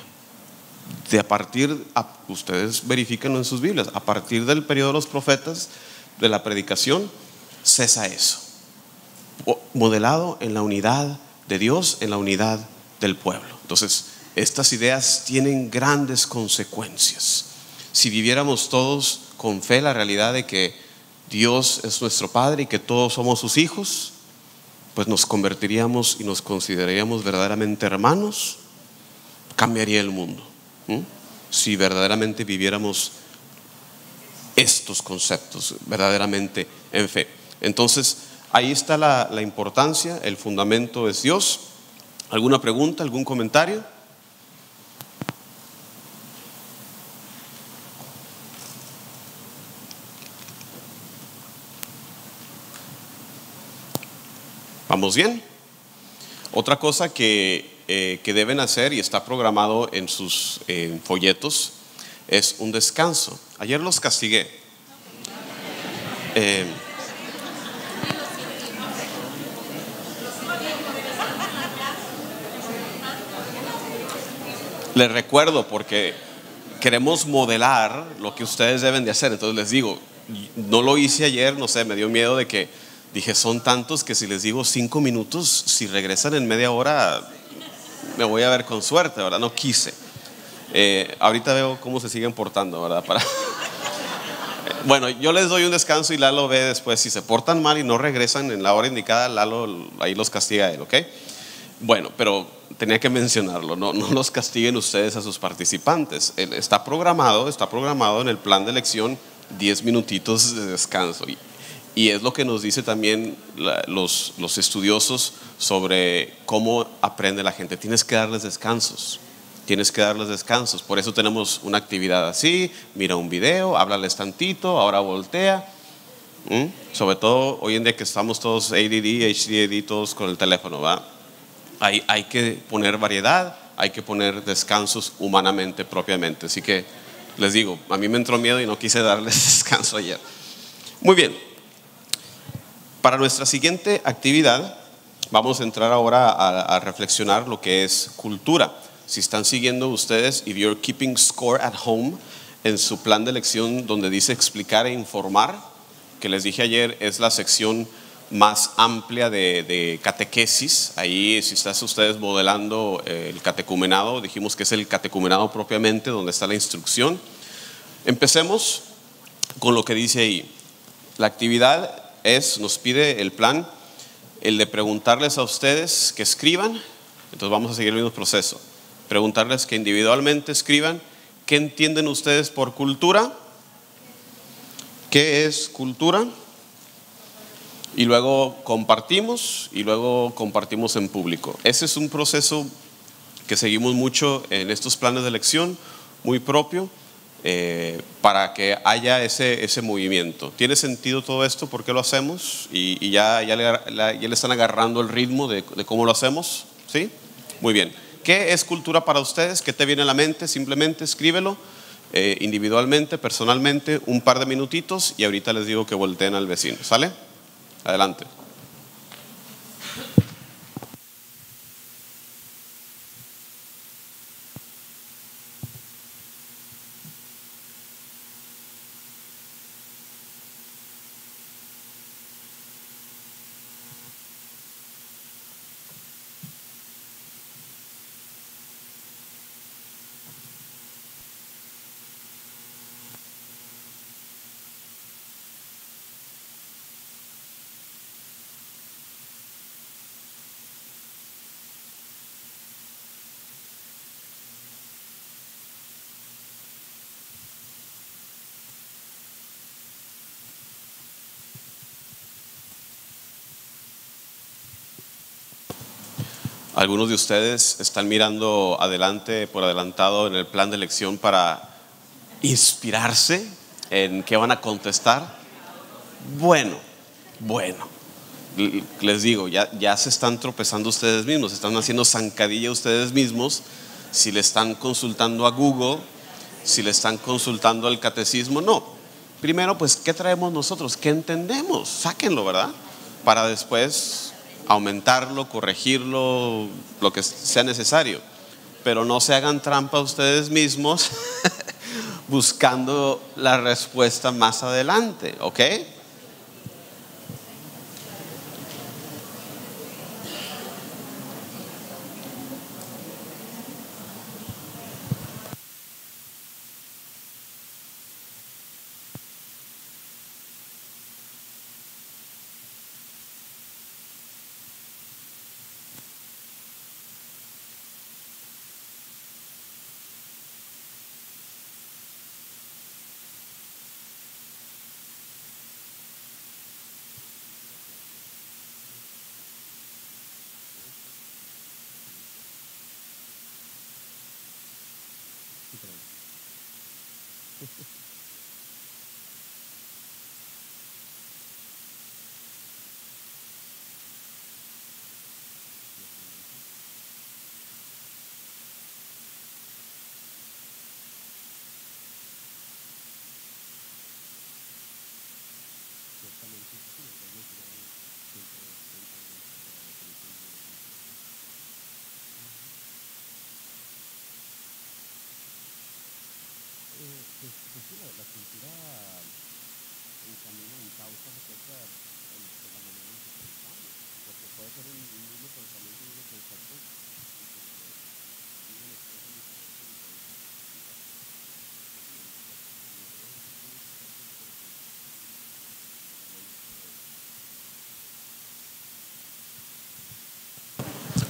De a partir, ustedes verifiquen en sus Biblias, a partir del periodo de los profetas, de la predicación, cesa eso. Modelado en la unidad de Dios, en la unidad del pueblo. Entonces, estas ideas tienen grandes consecuencias. Si viviéramos todos con fe la realidad de que Dios es nuestro Padre y que todos somos sus hijos, pues nos convertiríamos y nos consideraríamos verdaderamente hermanos, cambiaría el mundo. Si verdaderamente viviéramos estos conceptos verdaderamente en fe. Entonces, ahí está la, importancia, el fundamento es Dios. ¿Alguna pregunta, algún comentario? ¿Vamos bien? Otra cosa que, eh, que deben hacer y está programado en sus folletos es un descanso. Ayer los castigué. Eh, les recuerdo porque queremos modelar lo que ustedes deben de hacer. Entonces les digo, no lo hice ayer, no sé, me dio miedo de que dije, son tantos que si les digo cinco minutos, si regresan en media hora, me voy a ver con suerte, ¿verdad? No quise. Eh, ahorita veo cómo se siguen portando, ¿verdad? Para... Bueno, yo les doy un descanso y Lalo ve después. Si se portan mal y no regresan en la hora indicada, Lalo ahí los castiga él, ¿ok? Bueno, pero tenía que mencionarlo, no, no los castiguen ustedes a sus participantes. Él Está programado, está programado en el plan de elección 10 minutitos de descanso. Y, es lo que nos dice también los, los estudiosos sobre cómo aprende la gente. Tienes que darles descansos. Tienes que darles descansos. Por eso tenemos una actividad así. Mira un video, háblales tantito, ahora voltea. ¿Mm? Sobre todo hoy en día que estamos todos ADD, HDD, todos con el teléfono, ¿va? Hay, que poner variedad, hay que poner descansos humanamente, propiamente. Así que les digo, a mí me entró miedo y no quise darles descanso ayer. Muy bien. Para nuestra siguiente actividad, vamos a entrar ahora a, a reflexionar lo que es cultura. Si están siguiendo ustedes, if you're keeping score at home, en su plan de lección donde dice explicar e informar, que les dije ayer es la sección más amplia de, de catequesis. Ahí, si estás ustedes modelando eh, el catecumenado, dijimos que es el catecumenado propiamente, donde está la instrucción. Empecemos con lo que dice ahí. La actividad es, nos pide el plan, el de preguntarles a ustedes que escriban, entonces vamos a seguir el mismo proceso. Preguntarles que individualmente escriban, ¿qué entienden ustedes por cultura? ¿Qué es cultura? Y luego compartimos y luego compartimos en público. Ese es un proceso que seguimos mucho en estos planes de elección, muy propio, eh, para que haya ese, ese movimiento. ¿Tiene sentido todo esto? ¿Por qué lo hacemos? Y, ya, ya, le, están agarrando el ritmo de, de cómo lo hacemos. ¿Sí? Muy bien. ¿Qué es cultura para ustedes? ¿Qué te viene a la mente? Simplemente escríbelo eh, individualmente, personalmente, un par de minutitos y ahorita les digo que volteen al vecino. ¿Sale? Adelante. Algunos de ustedes están mirando adelante, por adelantado, en el plan de elección para inspirarse en qué van a contestar. Bueno, bueno, les digo, ya, ya se están tropezando ustedes mismos, están haciendo zancadilla ustedes mismos si le están consultando a Google, si le están consultando al catecismo, no. Primero, pues, ¿qué traemos nosotros? ¿Qué entendemos? Sáquenlo, ¿verdad? para después aumentarlo, corregirlo, lo que sea necesario. Pero no se hagan trampa ustedes mismos buscando la respuesta más adelante, ¿ok?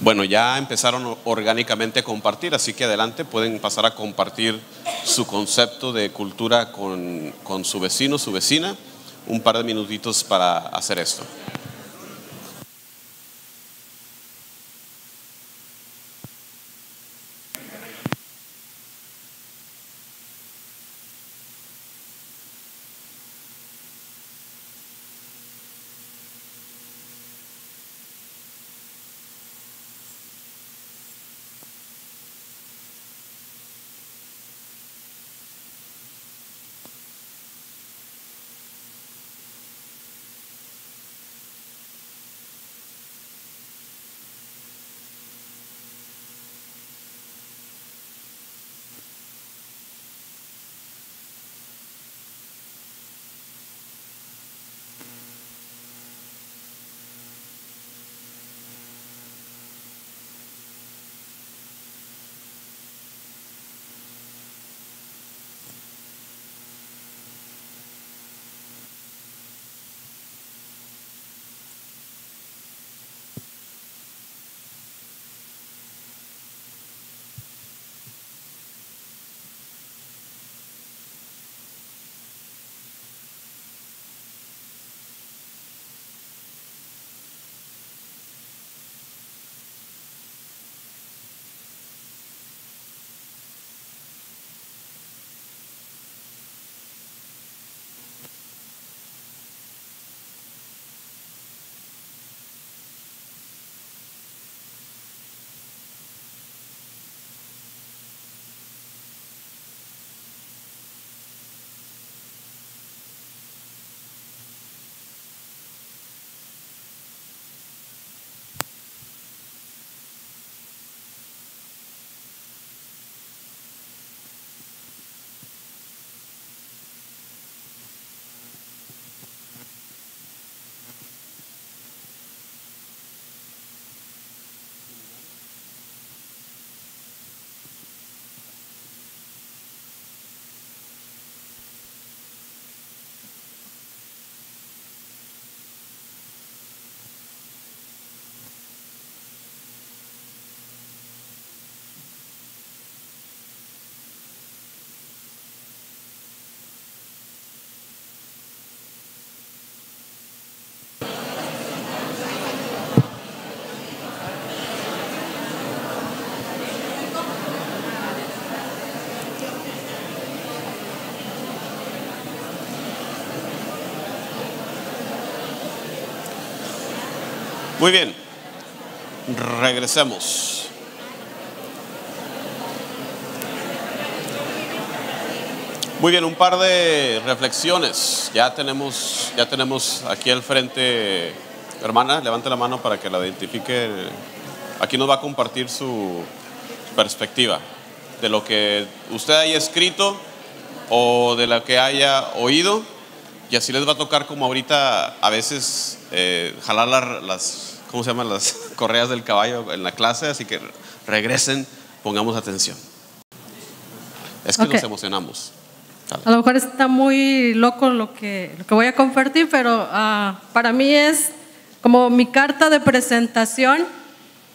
Bueno, ya empezaron orgánicamente a compartir, así que adelante pueden pasar a compartir su concepto de cultura con, con su vecino, su vecina. Un par de minutitos para hacer esto. Muy bien, regresemos. Muy bien, un par de reflexiones. Ya tenemos, ya tenemos aquí al frente Hermana, levante la mano para que la identifique. Aquí nos va a compartir su perspectiva de lo que usted haya escrito o de lo que haya oído. Y así les va a tocar como ahorita a veces eh, jalar la- las, ¿cómo se llaman? Las correas del caballo en la clase. Así que regresen, pongamos atención. Es que
Ok.
nos emocionamos.
A lo mejor está muy loco lo que, lo que voy a compartir, pero ah, para mí es como mi carta de presentación.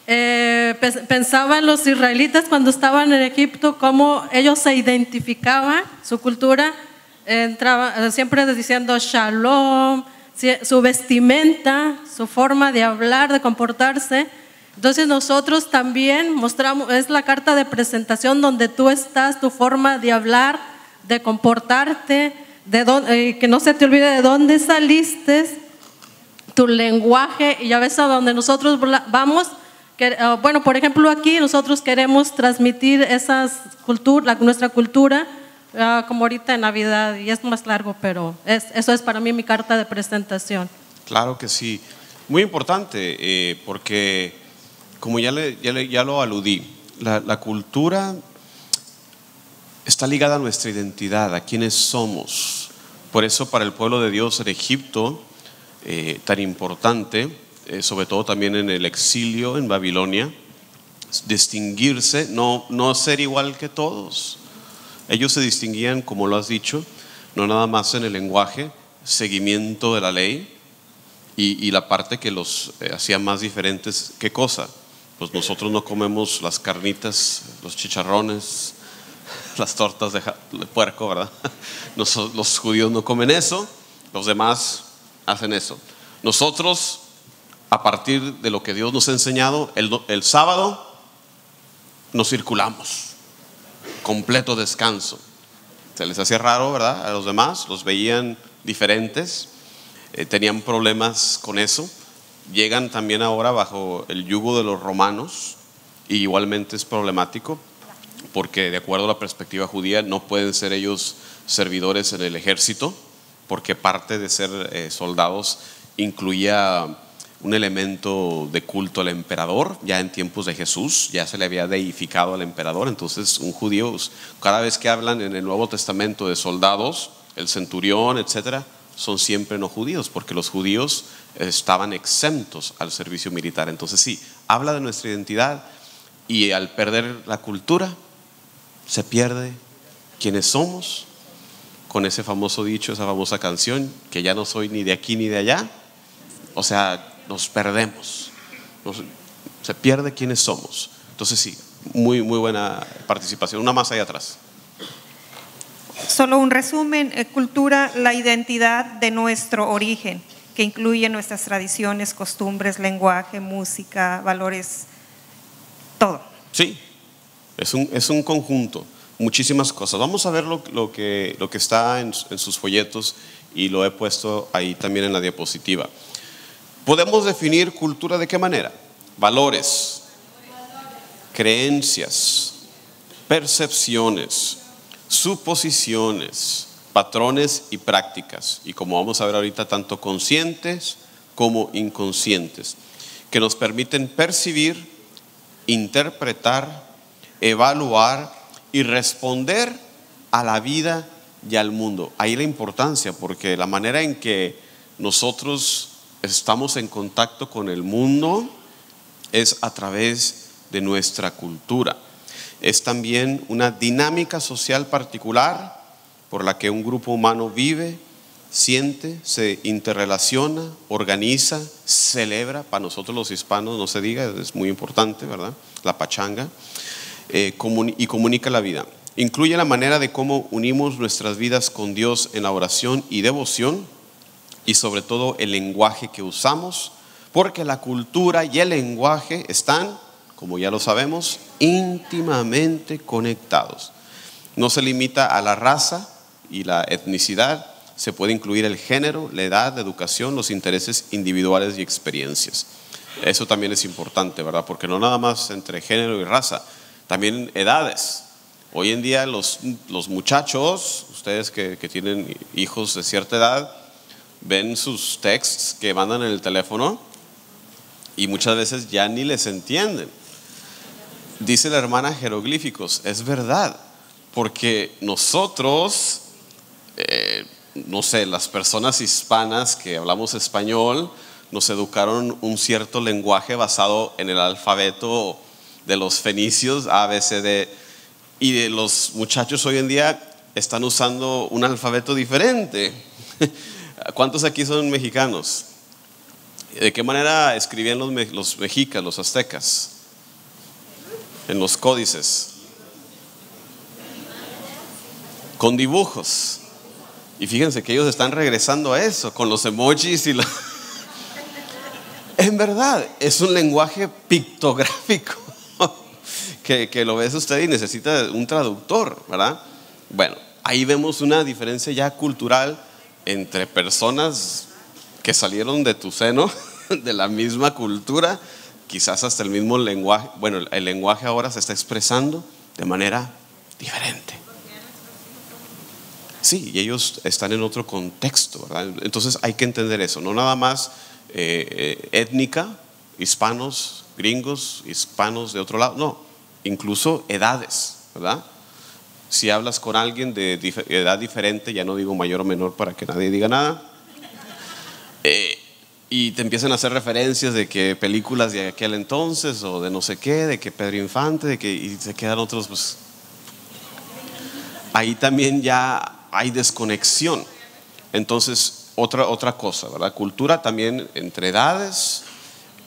Eh, pensaba en los israelitas cuando estaban en Egipto, cómo ellos se identificaban, su cultura, entraba eh, siempre diciendo shalom, su vestimenta, su forma de hablar, de comportarse. Entonces nosotros también mostramos, es la carta de presentación donde tú estás, tu forma de hablar, de comportarte, de dónde- eh, que no se te olvide de dónde saliste, tu lenguaje, y a veces a donde nosotros vamos, que, ah, bueno, por ejemplo aquí nosotros queremos transmitir esas culturas, nuestra cultura, ah, como ahorita en Navidad, y es más largo, pero es- eso es para mí mi carta de presentación.
Claro que sí. Muy importante, eh, porque como ya, le- lo aludí, la, cultura está ligada a nuestra identidad, a quiénes somos. Por eso para el pueblo de Dios en Egipto, eh, tan importante, eh, sobre todo también en el exilio en Babilonia, distinguirse, no ser igual que todos. Ellos se distinguían, como lo has dicho, no nada más en el lenguaje, seguimiento de la ley y, la parte que los eh, hacía más diferentes. ¿Qué cosa? Pues nosotros no comemos las carnitas, los chicharrones, las tortas de, puerco, ¿verdad? Los judíos no comen eso, los demás hacen eso. Nosotros, a partir de lo que Dios nos ha enseñado, el, el sábado nos circulamos, completo descanso. Se les hacía raro, ¿verdad? A los demás, los veían diferentes, eh, tenían problemas con eso. Llegan también ahora bajo el yugo de los romanos y igualmente es problemático porque de acuerdo a la perspectiva judía no pueden ser ellos servidores en el ejército porque parte de ser eh, soldados incluía un elemento de culto al emperador, ya en tiempos de Jesús, ya se le había deificado al emperador, entonces un judío, cada vez que hablan en el Nuevo Testamento de soldados, el centurión, etcétera, son siempre no judíos, porque los judíos estaban exentos al servicio militar. Entonces sí, habla de nuestra identidad y al perder la cultura, se pierde quiénes somos, con ese famoso dicho, esa famosa canción, que ya no soy ni de aquí ni de allá. O sea, nos perdemos. Nos- se pierde quiénes somos. Entonces sí, muy, muy buena participación. Una más allá atrás.
Solo un resumen, eh, cultura, la identidad de nuestro origen, que incluye nuestras tradiciones, costumbres, lenguaje, música, valores, todo.
Sí, es un, es un conjunto, muchísimas cosas. Vamos a ver lo, lo que, lo que está en, en sus folletos y lo he puesto ahí también en la diapositiva. Podemos definir cultura de qué manera? Valores, creencias, percepciones, suposiciones, patrones y prácticas. Y como vamos a ver ahorita, tanto conscientes como inconscientes, que nos permiten percibir, interpretar, evaluar y responder a la vida y al mundo. Ahí la importancia, porque la manera en que nosotros estamos en contacto con el mundo es a través de nuestra cultura. Es también una dinámica social particular por la que un grupo humano vive, siente, se interrelaciona, organiza, celebra. Para nosotros los hispanos, no se diga, es muy importante, ¿verdad? La pachanga. eh, y comunica la vida. Incluye la manera de cómo unimos nuestras vidas con Dios en la oración y devoción y sobre todo el lenguaje que usamos, porque la cultura y el lenguaje están, como ya lo sabemos, íntimamente conectados. No se limita a la raza y la etnicidad, se puede incluir el género, la edad, la educación, los intereses individuales y experiencias. Eso también es importante, ¿verdad? Porque no nada más entre género y raza, también edades. Hoy en día los, los muchachos, ustedes que, que tienen hijos de cierta edad, ven sus texts que mandan en el teléfono y muchas veces ya ni les entienden. Dice la hermana jeroglíficos, es verdad, porque nosotros, eh, no sé, las personas hispanas que hablamos español, nos educaron un cierto lenguaje basado en el alfabeto de los fenicios, A, B, C, D, y de los muchachos hoy en día están usando un alfabeto diferente. ¿Cuántos aquí son mexicanos? ¿De qué manera escribían los, me- los mexicas, los aztecas? En los códices. Con dibujos. Y fíjense que ellos están regresando a eso, con los emojis y los... En verdad, es un lenguaje pictográfico que, que lo ves usted y necesita un traductor, ¿verdad? Bueno, ahí vemos una diferencia ya cultural entre personas que salieron de tu seno, de la misma cultura, quizás hasta el mismo lenguaje. Bueno, el lenguaje ahora se está expresando de manera diferente. Sí, y ellos están en otro contexto, ¿verdad? Entonces hay que entender eso, no nada más eh, étnica, hispanos, gringos, hispanos de otro lado, no, incluso edades, ¿verdad? Si hablas con alguien de edad diferente, ya no digo mayor o menor para que nadie diga nada, eh, y te empiezan a hacer referencias de que películas de aquel entonces o de no sé qué, de que Pedro Infante, de que y se quedan otros, pues ahí también ya hay desconexión. Entonces, otra, otra cosa, ¿verdad? Cultura también entre edades,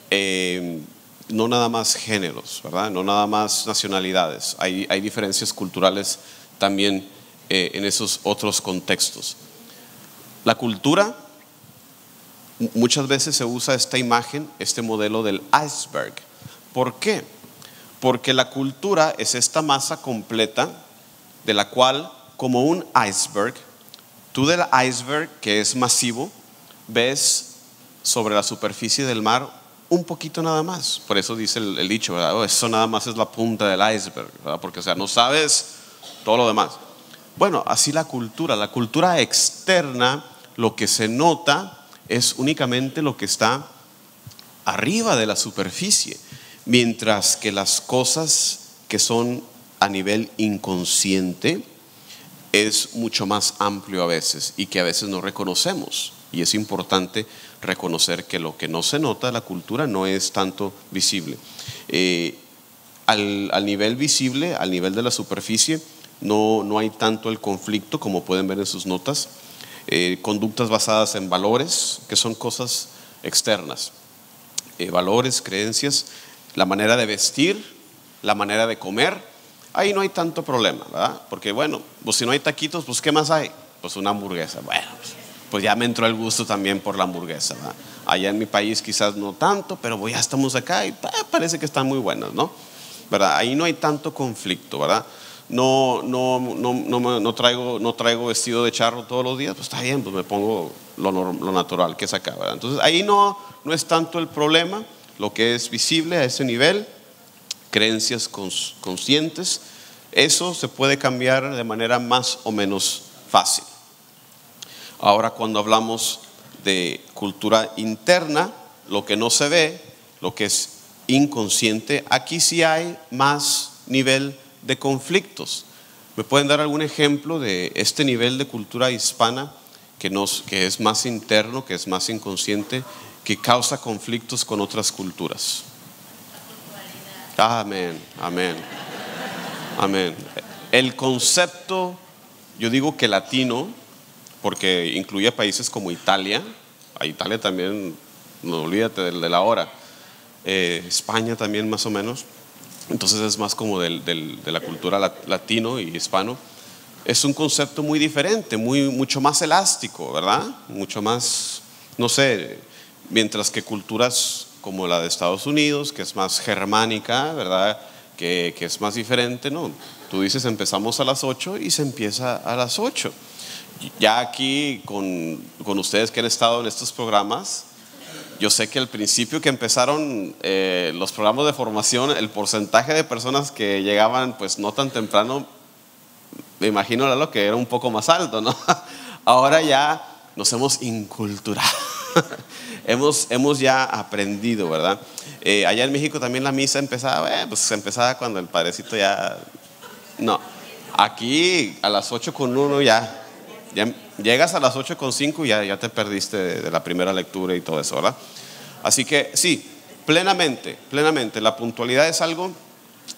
eh, no nada más géneros, ¿verdad? No nada más nacionalidades. Hay, hay diferencias culturales también eh, en esos otros contextos. La cultura, muchas veces se usa esta imagen, este modelo del iceberg. ¿Por qué? Porque la cultura es esta masa completa de la cual, como un iceberg, tú del iceberg, que es masivo, ves sobre la superficie del mar un poquito nada más. Por eso dice el, dicho, ¿verdad? Oh, eso nada más es la punta del iceberg, ¿verdad? Porque, o sea, no sabes todo lo demás. Bueno, así la cultura. La cultura externa, lo que se nota es únicamente lo que está arriba de la superficie, mientras que las cosas que son a nivel inconsciente es mucho más amplio a veces y que a veces no reconocemos. Y es importante reconocer que lo que no se nota la cultura no es tanto visible. Eh, al, al nivel visible, al nivel de la superficie, no, no hay tanto el conflicto como pueden ver en sus notas. Eh, conductas basadas en valores, que son cosas externas. Eh, valores, creencias, la manera de vestir, la manera de comer, ahí no hay tanto problema, ¿verdad? Porque bueno, pues si no hay taquitos, pues ¿qué más hay? Pues una hamburguesa. Bueno, pues, pues ya me entró el gusto también por la hamburguesa, ¿verdad? Allá en mi país quizás no tanto, pero ya estamos acá y eh, parece que están muy buenas, ¿no? ¿Verdad? Ahí no hay tanto conflicto, ¿verdad? No, no, no, no, no traigo, no traigo vestido de charro todos los días, pues está bien, pues me pongo lo, lo natural que es acá, ¿verdad? Entonces ahí no, no es tanto el problema, lo que es visible a ese nivel, creencias cons- conscientes, eso se puede cambiar de manera más o menos fácil. Ahora cuando hablamos de cultura interna, lo que no se ve, lo que es inconsciente, aquí sí hay más nivel de conflictos. ¿Me pueden dar algún ejemplo de este nivel de cultura hispana que, nos, que es más interno, que es más inconsciente, que causa conflictos con otras culturas? Amén, amén, amén. El concepto, yo digo que latino, porque incluye países como Italia, a Italia también, no olvídate del de la hora, eh, España también más o menos, entonces es más como del- de la cultura lat- latino y hispano. Es un concepto muy diferente, muy, mucho más elástico, ¿verdad? Mucho más, no sé, mientras que culturas como la de Estados Unidos, que es más germánica, ¿verdad? Que, que es más diferente, ¿no? Tú dices empezamos a las 8 y se empieza a las 8. Ya aquí con, con ustedes que han estado en estos programas, yo sé que al principio que empezaron eh, los programas de formación, el porcentaje de personas que llegaban pues no tan temprano, me imagino era lo que era un poco más alto, ¿no? Ahora ya nos hemos inculturado. hemos, hemos ya aprendido, ¿verdad? Eh, allá en México también la misa empezaba, eh, pues empezaba cuando el padrecito ya... No, aquí a las 8 con 1 ya, llegas a las 8 con 5 y ya, ya te perdiste de, de la primera lectura y todo eso, ¿verdad? Así que sí, plenamente, plenamente, la puntualidad es algo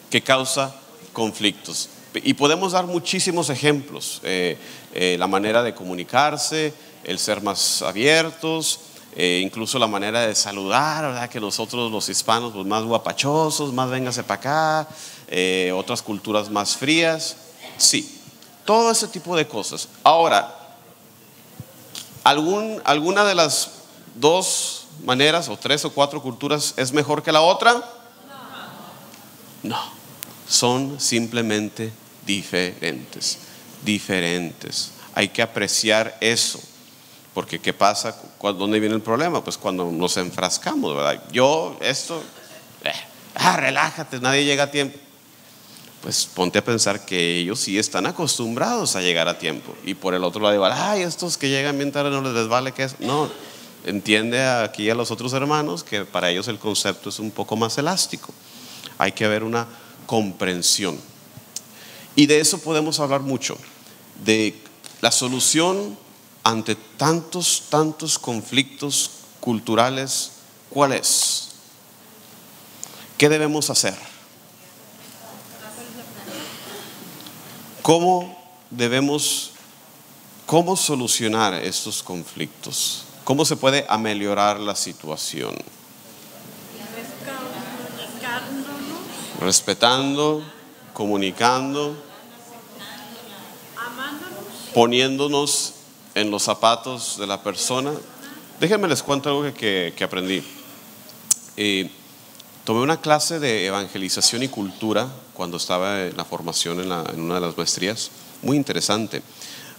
que causa conflictos. Y podemos dar muchísimos ejemplos. eh, eh, la manera de comunicarse, el ser más abiertos, eh, incluso la manera de saludar, ¿verdad? Que nosotros los hispanos, pues más guapachosos, más véngase para acá, eh, otras culturas más frías. Sí, todo ese tipo de cosas. Ahora, ¿algún, ¿alguna de las dos maneras o tres o cuatro culturas es mejor que la otra? No, son simplemente diferentes, diferentes. Hay que apreciar eso, porque ¿qué pasa? ¿Cu- ¿Dónde viene el problema? Pues cuando nos enfrascamos, ¿verdad? Yo, esto, eh, ah, relájate, nadie llega a tiempo. Pues ponte a pensar que ellos sí están acostumbrados a llegar a tiempo. Y por el otro lado, digo, ay, estos que llegan bien tarde no les vale que es. No, entiende aquí a los otros hermanos que para ellos el concepto es un poco más elástico. Hay que haber una comprensión. Y de eso podemos hablar mucho, de la solución ante tantos, tantos conflictos culturales, ¿cuál es? ¿Qué debemos hacer? ¿Cómo debemos, cómo solucionar estos conflictos? ¿Cómo se puede ameliorar la situación? Respetando, comunicando, poniéndonos en los zapatos de la persona. Déjenme les cuento algo que, que- que aprendí. Eh, tomé una clase de evangelización y cultura cuando estaba en la formación en, una de las maestrías, muy interesante.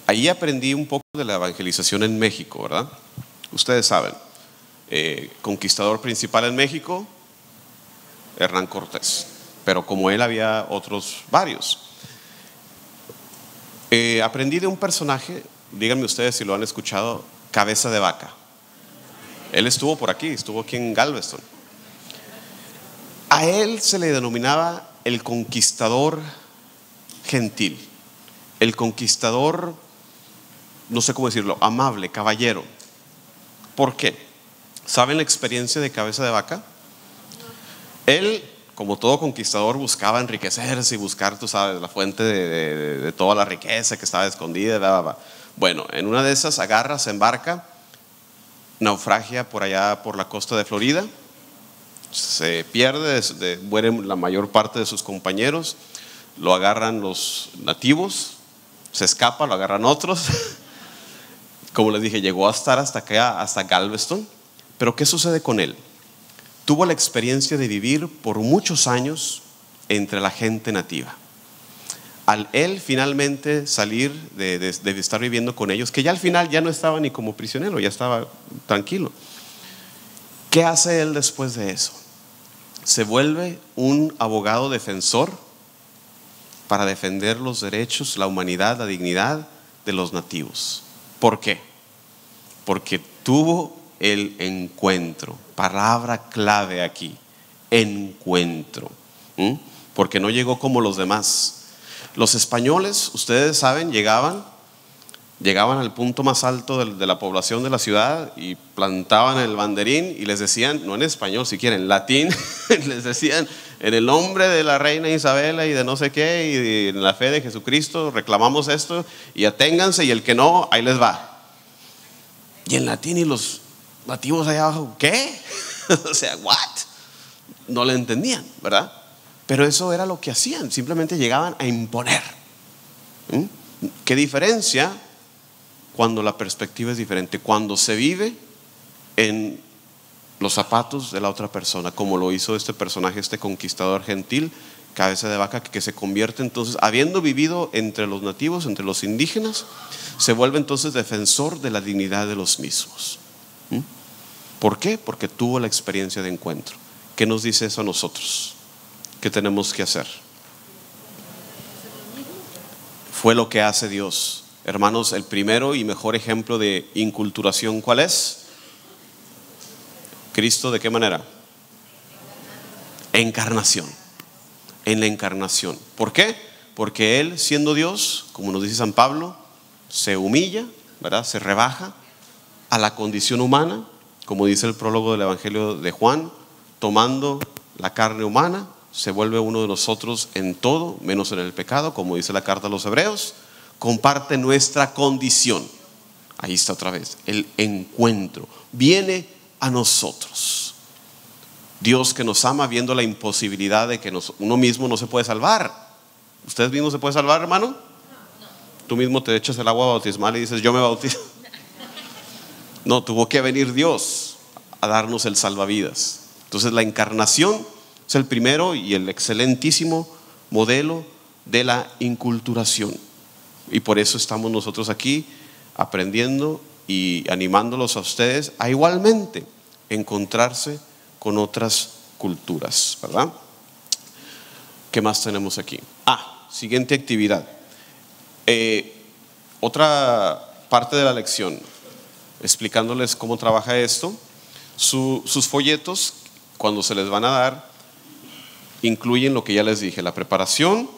Ahí aprendí un poco de la evangelización en México, ¿verdad? Ustedes saben, eh, conquistador principal en México, Hernán Cortés, pero como él había otros varios. Eh, aprendí de un personaje, díganme ustedes si lo han escuchado, Cabeza de Vaca. Él estuvo por aquí, estuvo aquí en Galveston. A él se le denominaba el conquistador gentil, el conquistador, no sé cómo decirlo, amable, caballero. ¿Por qué? ¿Saben la experiencia de Cabeza de Vaca? Él, como todo conquistador, buscaba enriquecerse y buscar, tú sabes, la fuente de, de- de toda la riqueza que estaba escondida. bla. Bueno, en una de esas agarra, se embarca, naufragia por allá por la costa de Florida, se pierde, de- de- mueren la mayor parte de sus compañeros, lo agarran los nativos, se escapa, lo agarran otros. Como les dije, llegó a estar hasta acá, hasta Galveston. Pero ¿qué sucede con él? Tuvo la experiencia de vivir por muchos años entre la gente nativa. Al él finalmente salir de- de estar viviendo con ellos, que ya al final ya no estaba ni como prisionero, ya estaba tranquilo. ¿Qué hace él después de eso? Se vuelve un abogado defensor para defender los derechos, la humanidad, la dignidad de los nativos. ¿Por qué? Porque tuvo el encuentro, palabra clave aquí, encuentro, porque no llegó como los demás. Los españoles, ustedes saben, llegaban, llegaban al punto más alto de, la población de la ciudad y plantaban el banderín y les decían, no en español si quieren, en latín, les decían, en el nombre de la reina Isabela y de no sé qué, y en la fe de Jesucristo, reclamamos esto y aténganse y el que no, ahí les va. Y en latín y los nativos allá abajo, ¿qué? o sea, ¿what? No le entendían, ¿verdad? Pero eso era lo que hacían, simplemente llegaban a imponer. ¿Qué diferencia cuando la perspectiva es diferente? Cuando se vive en los zapatos de la otra persona, como lo hizo este personaje, este conquistador gentil, cabeza de vaca, que se convierte entonces, habiendo vivido entre los nativos, entre los indígenas, se vuelve entonces defensor de la dignidad de los mismos. ¿Mm? ¿Por qué? Porque tuvo la experiencia de encuentro. ¿Qué nos dice eso a nosotros? ¿Qué tenemos que hacer? Fue lo que hace Dios. Hermanos, el primero y mejor ejemplo de inculturación, ¿cuál es? Cristo de qué manera? Encarnación. En la encarnación. ¿Por qué? Porque Él, siendo Dios, como nos dice San Pablo, se humilla, ¿verdad? Se rebaja a la condición humana, como dice el prólogo del Evangelio de Juan, tomando la carne humana, se vuelve uno de nosotros en todo, menos en el pecado, como dice la carta a los hebreos, comparte nuestra condición. Ahí está otra vez, el encuentro. Viene a nosotros. Dios que nos ama viendo la imposibilidad de que nos- uno mismo no se puede salvar. ¿Usted mismo se puede salvar, hermano? Tú mismo te echas el agua bautismal y dices, yo me bautizo. No, tuvo que venir Dios a darnos el salvavidas. Entonces la encarnación es el primero y el excelentísimo modelo de la inculturación. Y por eso estamos nosotros aquí aprendiendo y animándolos a ustedes a igualmente encontrarse con otras culturas, ¿verdad? ¿Qué más tenemos aquí? Ah, siguiente actividad. Eh, otra parte de la lección, explicándoles cómo trabaja esto. Su- sus folletos, cuando se les van a dar, incluyen lo que ya les dije, la preparación,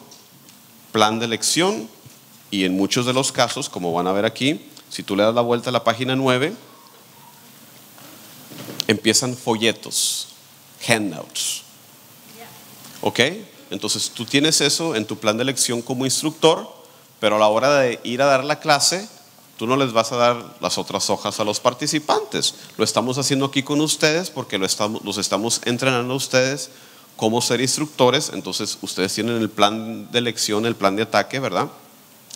plan de lección y en muchos de los casos, como van a ver aquí, si tú le das la vuelta a la página 9, empiezan folletos, handouts. ¿Ok? Entonces tú tienes eso en tu plan de lección como instructor, pero a la hora de ir a dar la clase, tú no les vas a dar las otras hojas a los participantes. Lo estamos haciendo aquí con ustedes porque lo estamos, los estamos entrenando a ustedes cómo ser instructores. Entonces ustedes tienen el plan de lección, el plan de ataque, ¿verdad?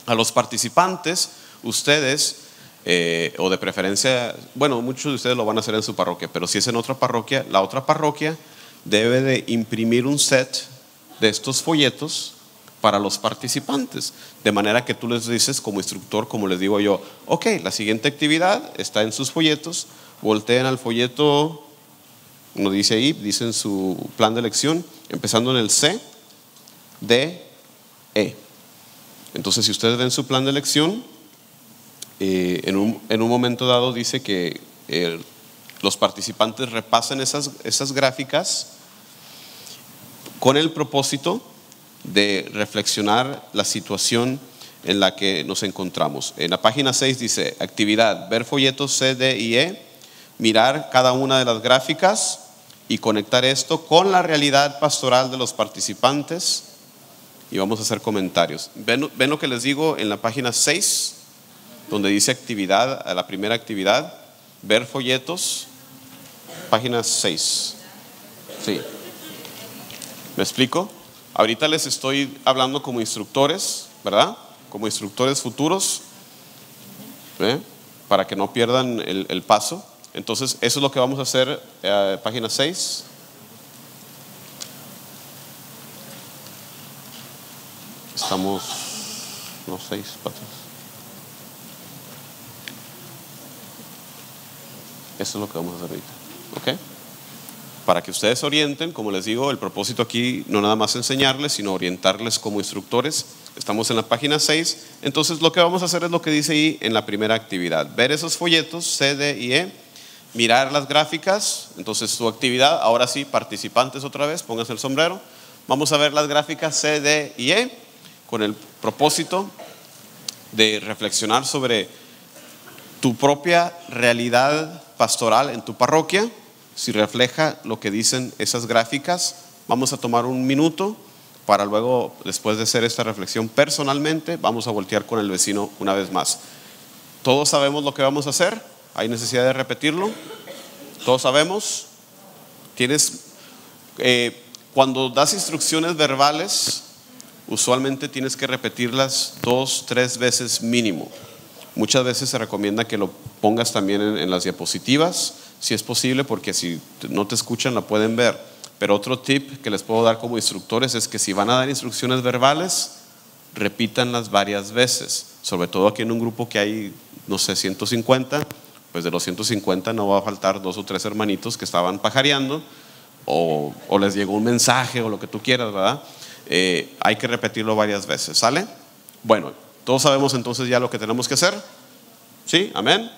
A los participantes, ustedes, eh, o de preferencia, bueno, muchos de ustedes lo van a hacer en su parroquia, pero si es en otra parroquia, la otra parroquia debe de imprimir un set de estos folletos para los participantes. De manera que tú les dices como instructor, como les digo yo, ok, la siguiente actividad está en sus folletos, volteen al folleto, nos dice ahí, dice en su plan de lección, empezando en el C, D, E. Entonces, si ustedes ven su plan de lección, eh, en, un, en un momento dado dice que eh, los participantes repasen esas, esas gráficas con el propósito de reflexionar la situación en la que nos encontramos. En la página 6 dice, actividad, ver folletos C, D y E, mirar cada una de las gráficas y conectar esto con la realidad pastoral de los participantes y vamos a hacer comentarios. ¿Ven, ven lo que les digo en la página 6, donde dice actividad, la primera actividad, ver folletos, página 6. Sí. ¿Me explico? Ahorita les estoy hablando como instructores, ¿verdad? Como instructores futuros, para que no pierdan el, el paso. Entonces, eso es lo que vamos a hacer, eh, página 6. Estamos, no, seis patas. Eso es lo que vamos a hacer ahorita. ¿Ok? Para que ustedes orienten, como les digo, el propósito aquí no nada más enseñarles, sino orientarles como instructores. Estamos en la página 6. Entonces, lo que vamos a hacer es lo que dice ahí en la primera actividad: ver esos folletos C, D y E, mirar las gráficas. Entonces, su actividad, ahora sí, participantes otra vez, pónganse el sombrero. Vamos a ver las gráficas C, D y E con el propósito de reflexionar sobre tu propia realidad pastoral en tu parroquia, si refleja lo que dicen esas gráficas. Vamos a tomar un minuto para luego, después de hacer esta reflexión personalmente, vamos a voltear con el vecino una vez más. ¿Todos sabemos lo que vamos a hacer? ¿Hay necesidad de repetirlo? ¿Todos sabemos? ¿Tienes, eh, cuando das instrucciones verbales, usualmente tienes que repetirlas dos, tres veces mínimo. Muchas veces se recomienda que lo pongas también en, las diapositivas, si es posible, porque si no te escuchan la pueden ver. Pero otro tip que les puedo dar como instructores es que si van a dar instrucciones verbales, repítanlas varias veces. Sobre todo aquí en un grupo que hay, no sé, 150, pues de los 150 no va a faltar dos o tres hermanitos que estaban pajareando o, o les llegó un mensaje o lo que tú quieras, ¿verdad? Eh, hay que repetirlo varias veces, ¿sale? Bueno, todos sabemos entonces ya lo que tenemos que hacer. ¿Sí? Amén.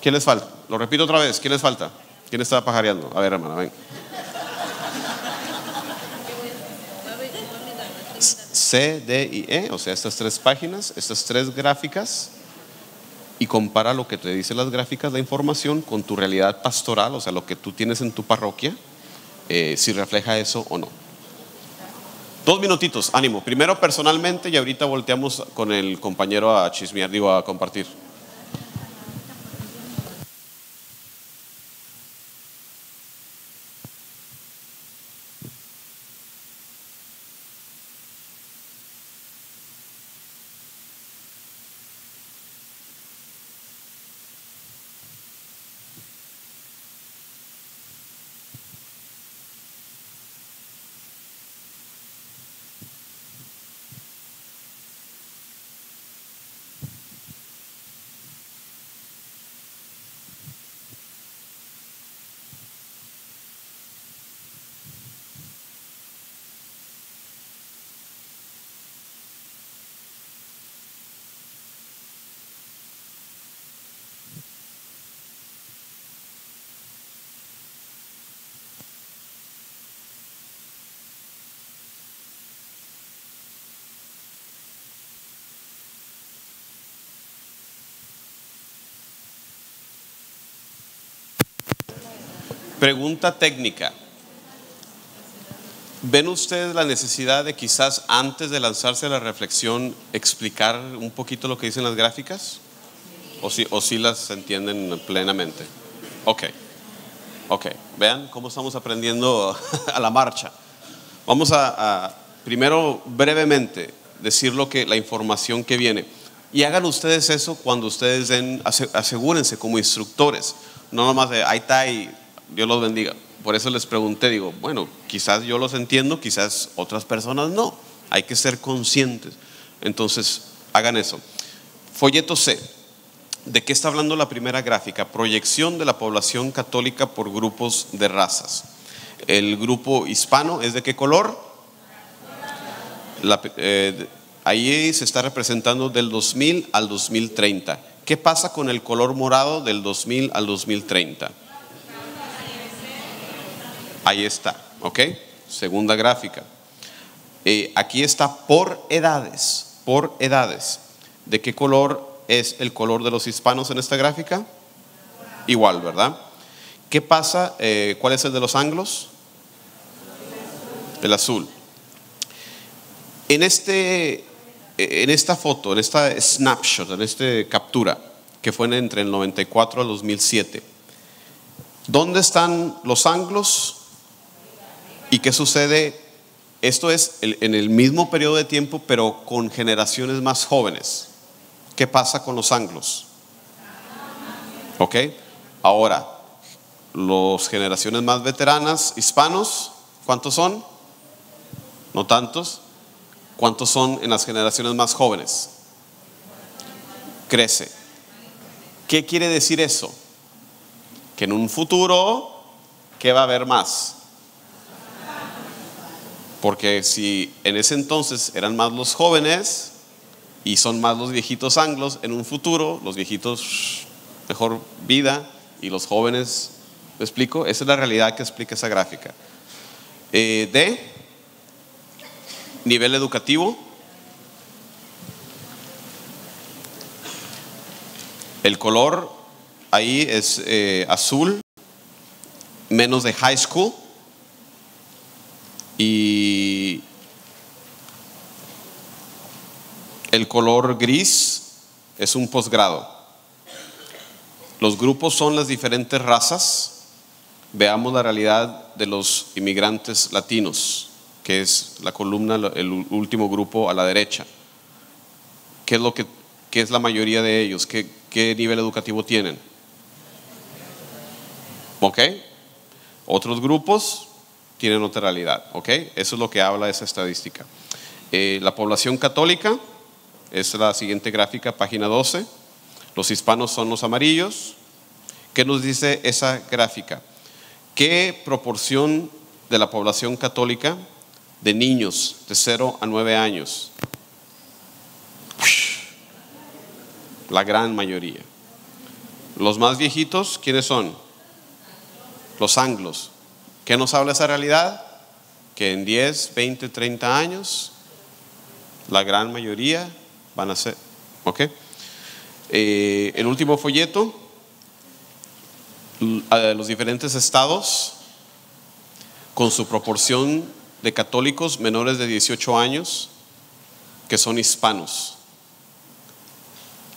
¿Qué les falta? Lo repito otra vez, ¿qué les falta? ¿Quién estaba pajareando? A ver, hermana, ven. C, D y E, o sea, estas tres páginas, estas tres gráficas, y compara lo que te dicen las gráficas, la información, con tu realidad pastoral, o sea, lo que tú tienes en tu parroquia, eh, si refleja eso o no. Dos minutitos, ánimo. Primero personalmente y ahorita volteamos con el compañero a chismear, digo, a compartir. Pregunta técnica. ¿Ven ustedes la necesidad de quizás antes de lanzarse a la reflexión explicar un poquito lo que dicen las gráficas? ¿O si, las entienden plenamente? Ok, ok. Vean cómo estamos aprendiendo a la marcha. Vamos a, primero brevemente decir lo que la información que viene. Y hagan ustedes eso cuando ustedes den, ase- asegúrense como instructores. No nomás de, ahí está y Dios los bendiga. Por eso les pregunté, digo, bueno, quizás yo los entiendo, quizás otras personas no. Hay que ser conscientes. Entonces, hagan eso. Folleto C. ¿De qué está hablando la primera gráfica? Proyección de la población católica por grupos de razas. El grupo hispano es de qué color? Eh, ahí se está representando del 2000 al 2030. ¿Qué pasa con el color morado del 2000 al 2030? Ahí está, ¿ok? Segunda gráfica. Eh, aquí está por edades, por edades. ¿De qué color es el color de los hispanos en esta gráfica? Igual, ¿verdad? ¿Qué pasa? eh, ¿Cuál es el de los anglos? El azul. En, este, en esta foto, en esta snapshot, en esta captura, que fue entre el 94 al 2007, ¿dónde están los anglos? ¿Y qué sucede? Esto es en el mismo periodo de tiempo, pero con generaciones más jóvenes. ¿Qué pasa con los anglos? ¿Ok? Ahora, los generaciones más veteranas, hispanos, ¿cuántos son? No tantos. ¿Cuántos son en las generaciones más jóvenes? Crece. ¿Qué quiere decir eso? Que en un futuro, ¿qué va a haber más? Porque si en ese entonces eran más los jóvenes y son más los viejitos anglos, en un futuro los viejitos mejor vida y los jóvenes, ¿me explico? Esa es la realidad que explica esa gráfica. Eh, D, nivel educativo. El color ahí es eh, azul, menos de high school. Y el color gris es un posgrado. Los grupos son las diferentes razas. Veamos la realidad de los inmigrantes latinos, que es la columna, el último grupo a la derecha. ¿Qué es, lo que, qué es la mayoría de ellos? ¿Qué, qué nivel educativo tienen? ¿Ok? Otros grupos tienen otra realidad, ¿ok? Eso es lo que habla esa estadística. Eh, la población católica es la siguiente gráfica, página 12. Los hispanos son los amarillos. ¿Qué nos dice esa gráfica? ¿Qué proporción de la población católica de niños de 0 a 9 años? La gran mayoría. Los más viejitos, ¿quiénes son? los anglos. ¿Qué nos habla esa realidad? Que en 10, 20, 30 años, la gran mayoría van a ser, ¿ok? Eh, el último folleto, los diferentes estados con su proporción de católicos menores de 18 años que son hispanos.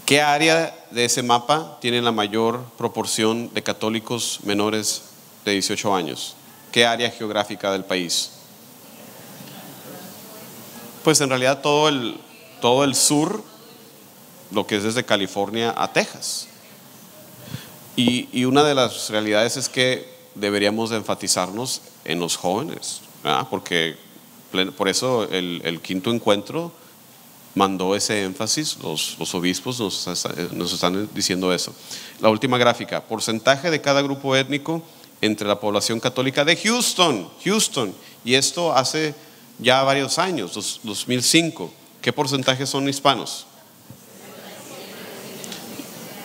¿Qué área de ese mapa tiene la mayor proporción de católicos menores de 18 años? ¿Qué área geográfica del país? Pues en realidad todo el, todo el sur, lo que es desde California a Texas. Y, y una de las realidades es que deberíamos de enfatizarnos en los jóvenes, ¿verdad? porque por eso el, el quinto encuentro mandó ese énfasis, los, los obispos nos, nos están diciendo eso. La última gráfica, porcentaje de cada grupo étnico entre la población católica de Houston, Houston, y esto hace ya varios años, dos- 2005. ¿Qué porcentaje son hispanos?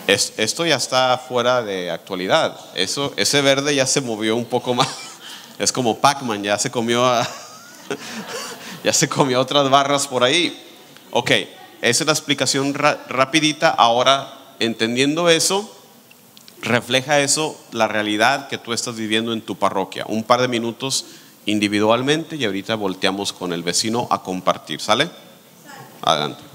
Es- esto ya está fuera de actualidad. Eso, ese verde ya se movió un poco más. Es como Pac-Man, ya se comió a- ya se comió otras barras por ahí. Ok, esa es la explicación ra- rapidita. Ahora, entendiendo eso, refleja eso la realidad que tú estás viviendo en tu parroquia. Un par de minutos individualmente y ahorita volteamos con el vecino a compartir. ¿Sale? Adelante.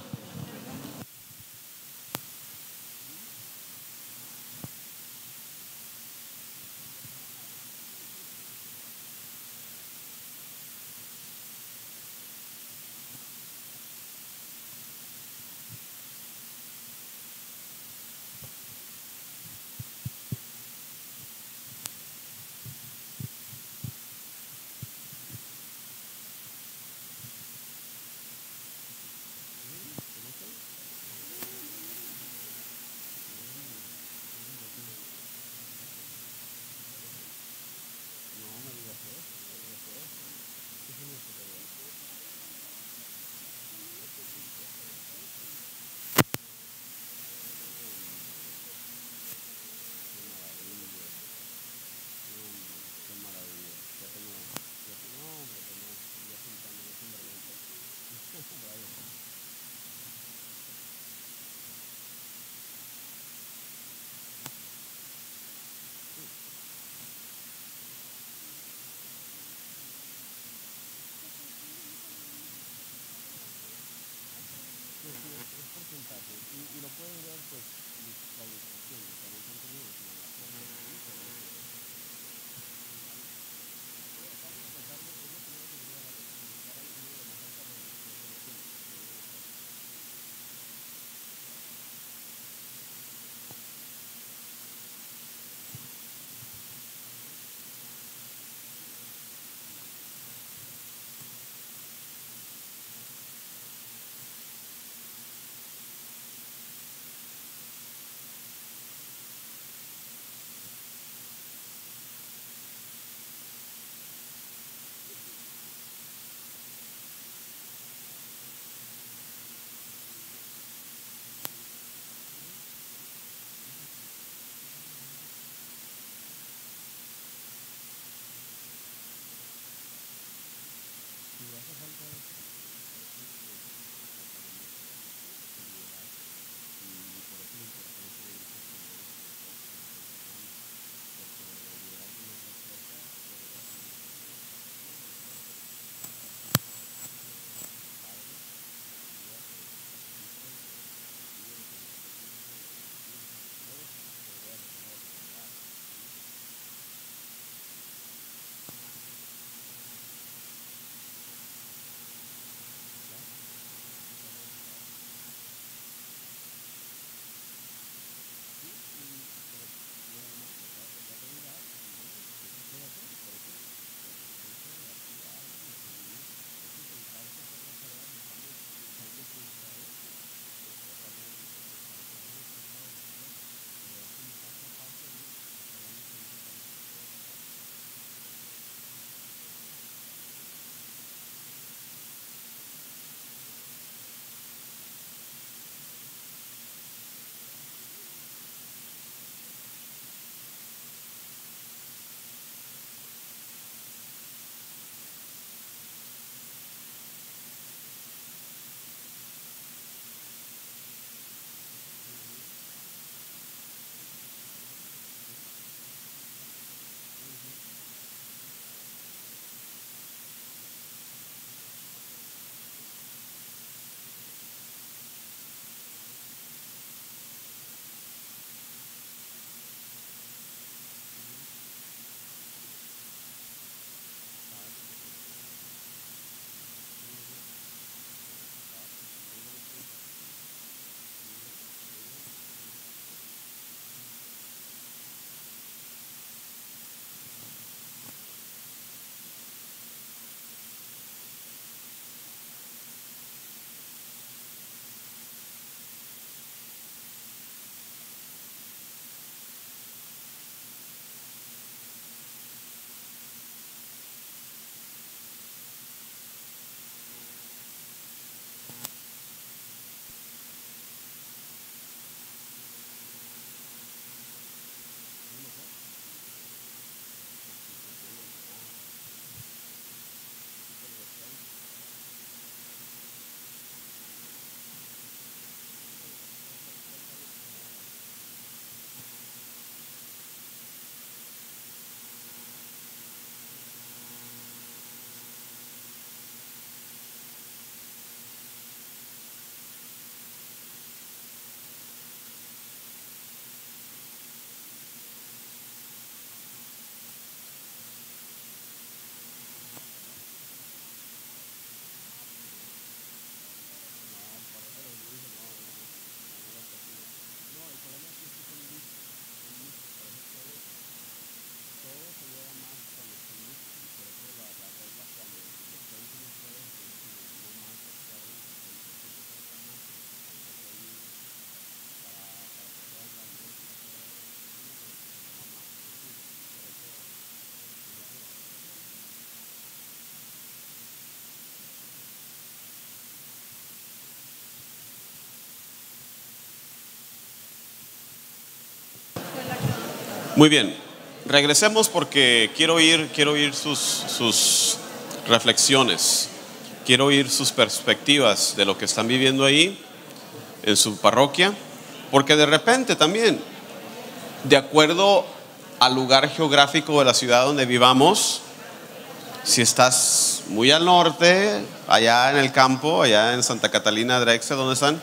Muy bien, regresemos porque quiero oír, quiero oír sus, sus reflexiones, quiero oír sus perspectivas de lo que están viviendo ahí en su parroquia, porque de repente también, de acuerdo al lugar geográfico de la ciudad donde vivamos, si estás muy al norte, allá en el campo, allá en Santa Catalina, Drexel, ¿dónde están?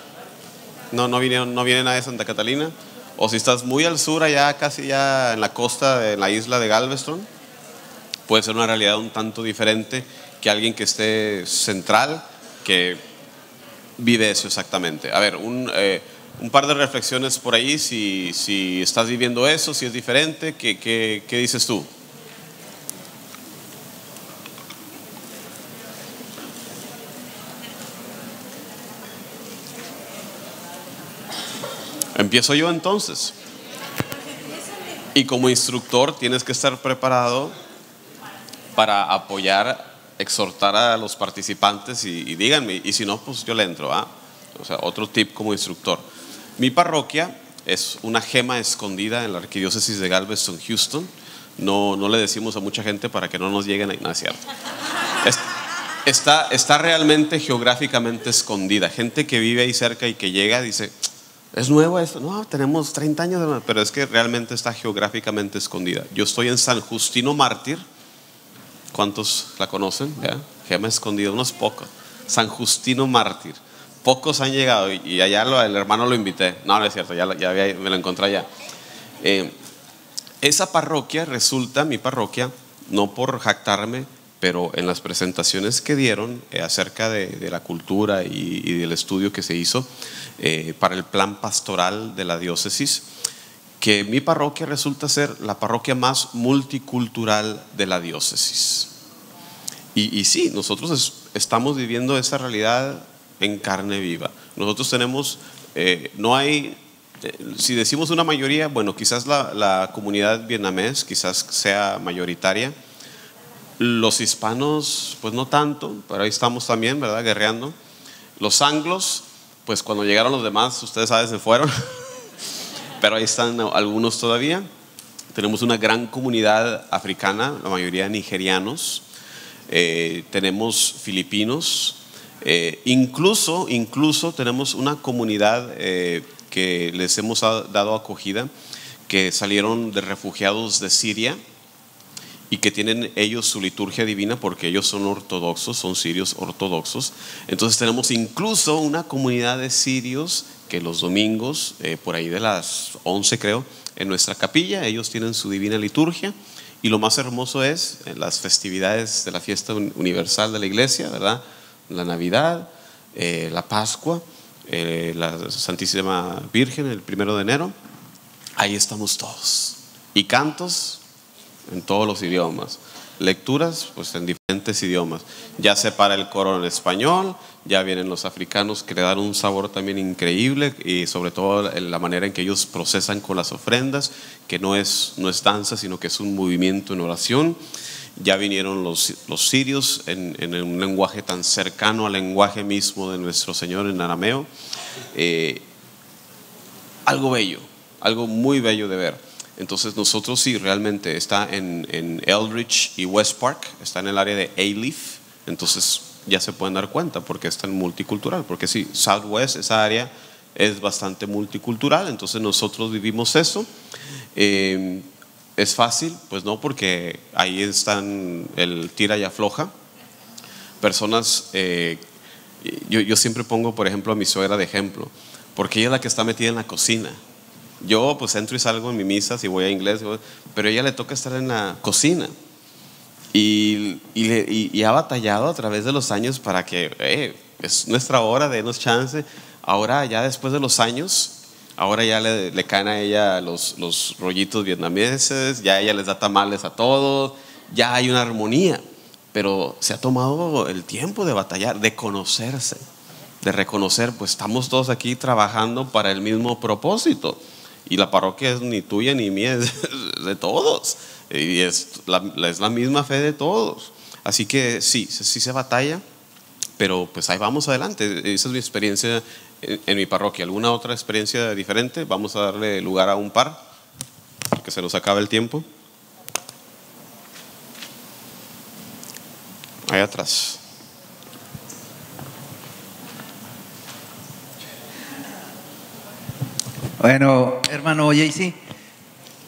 No, no viene, no viene nadie de Santa Catalina. O si estás muy al sur, allá casi ya en la costa de la isla de Galveston, puede ser una realidad un tanto diferente que alguien que esté central, que vive eso exactamente. A ver, un, eh, un par de reflexiones por ahí, si, si estás viviendo eso, si es diferente, ¿qué, qué, qué dices tú? Empiezo yo entonces. Y como instructor tienes que estar preparado para apoyar, exhortar a los participantes y, díganme, y si no, pues yo le entro. ¿ah? O sea, otro tip como instructor. Mi parroquia es una gema escondida en la arquidiócesis de Galveston, Houston. No, no le decimos a mucha gente para que no nos lleguen a... No, está, está realmente geográficamente escondida. Gente que vive ahí cerca y que llega dice, ¿es nuevo esto? No, tenemos 30 años, de- pero es que realmente está geográficamente escondida. Yo estoy en San Justino Mártir. ¿Cuántos la conocen? ¿Ya? Gema escondida, unos pocos. San Justino Mártir. Pocos han llegado y, allá el hermano lo invité. No, no es cierto, ya, me lo encontré allá. Eh, esa parroquia resulta, mi parroquia, no por jactarme, pero en las presentaciones que dieron eh, acerca de, de la cultura y, y del estudio que se hizo eh, para el plan pastoral de la diócesis, que mi parroquia resulta ser la parroquia más multicultural de la diócesis. Y, y sí, nosotros es- estamos viviendo esa realidad en carne viva. Nosotros tenemos, eh, no hay, eh, si decimos una mayoría, bueno, quizás la, la comunidad vietnamés quizás sea mayoritaria. Los hispanos, pues no tanto, pero ahí estamos también, ¿verdad? Guerreando. Los anglos, pues cuando llegaron los demás, ustedes saben, se fueron. pero ahí están algunos todavía. Tenemos una gran comunidad africana, la mayoría nigerianos. Eh, tenemos filipinos. Eh, incluso, incluso tenemos una comunidad eh, que les hemos dado acogida, que salieron de refugiados de Siria y que tienen ellos su liturgia divina porque ellos son ortodoxos, son sirios ortodoxos. Entonces tenemos incluso una comunidad de sirios que los domingos, eh, por ahí de las 11 creo, en nuestra capilla, ellos tienen su divina liturgia. Y lo más hermoso es en las festividades de la fiesta un- universal de la iglesia, ¿verdad? La Navidad, eh, la Pascua, eh, la Santísima Virgen el primero de enero. Ahí estamos todos. Y cantos en todos los idiomas. Lecturas, pues en diferentes idiomas. Ya se para el coro en español, ya vienen los africanos que le dan un sabor también increíble y sobre todo en la manera en que ellos procesan con las ofrendas, que no es, no es danza, sino que es un movimiento en oración. Ya vinieron los, los sirios en, en un lenguaje tan cercano al lenguaje mismo de nuestro Señor en arameo. Eh, algo bello, algo muy bello de ver. Entonces nosotros sí, realmente está en, Eldridge y West Park, está en el área de A-Leaf, entonces ya se pueden dar cuenta porque es tan multicultural, porque sí, Southwest, esa área es bastante multicultural, entonces nosotros vivimos eso. Eh, ¿Es fácil? Pues no, porque ahí están el tira y afloja. Personas, eh, yo, yo siempre pongo, por ejemplo, a mi suegra de ejemplo, porque ella es la que está metida en la cocina. Yo pues entro y salgo en mi misa, si voy a inglés, pero a ella le toca estar en la cocina. Y, y, ha batallado a través de los años para que, eh, es nuestra hora, denos chance. Ahora ya después de los años, ahora ya le, le caen a ella los, los rollitos vietnameses, ya ella les da tamales a todos, ya hay una armonía. Pero se ha tomado el tiempo de batallar, de conocerse, de reconocer, pues estamos todos aquí trabajando para el mismo propósito. Y la parroquia es ni tuya ni mía, es de todos. Y es la, es la misma fe de todos. Así que sí, sí se batalla, pero pues ahí vamos adelante. Esa es mi experiencia en, en mi parroquia. ¿Alguna otra experiencia diferente? Vamos a darle lugar a un par. que se nos acaba el tiempo. Ahí atrás.
Bueno, hermano JC,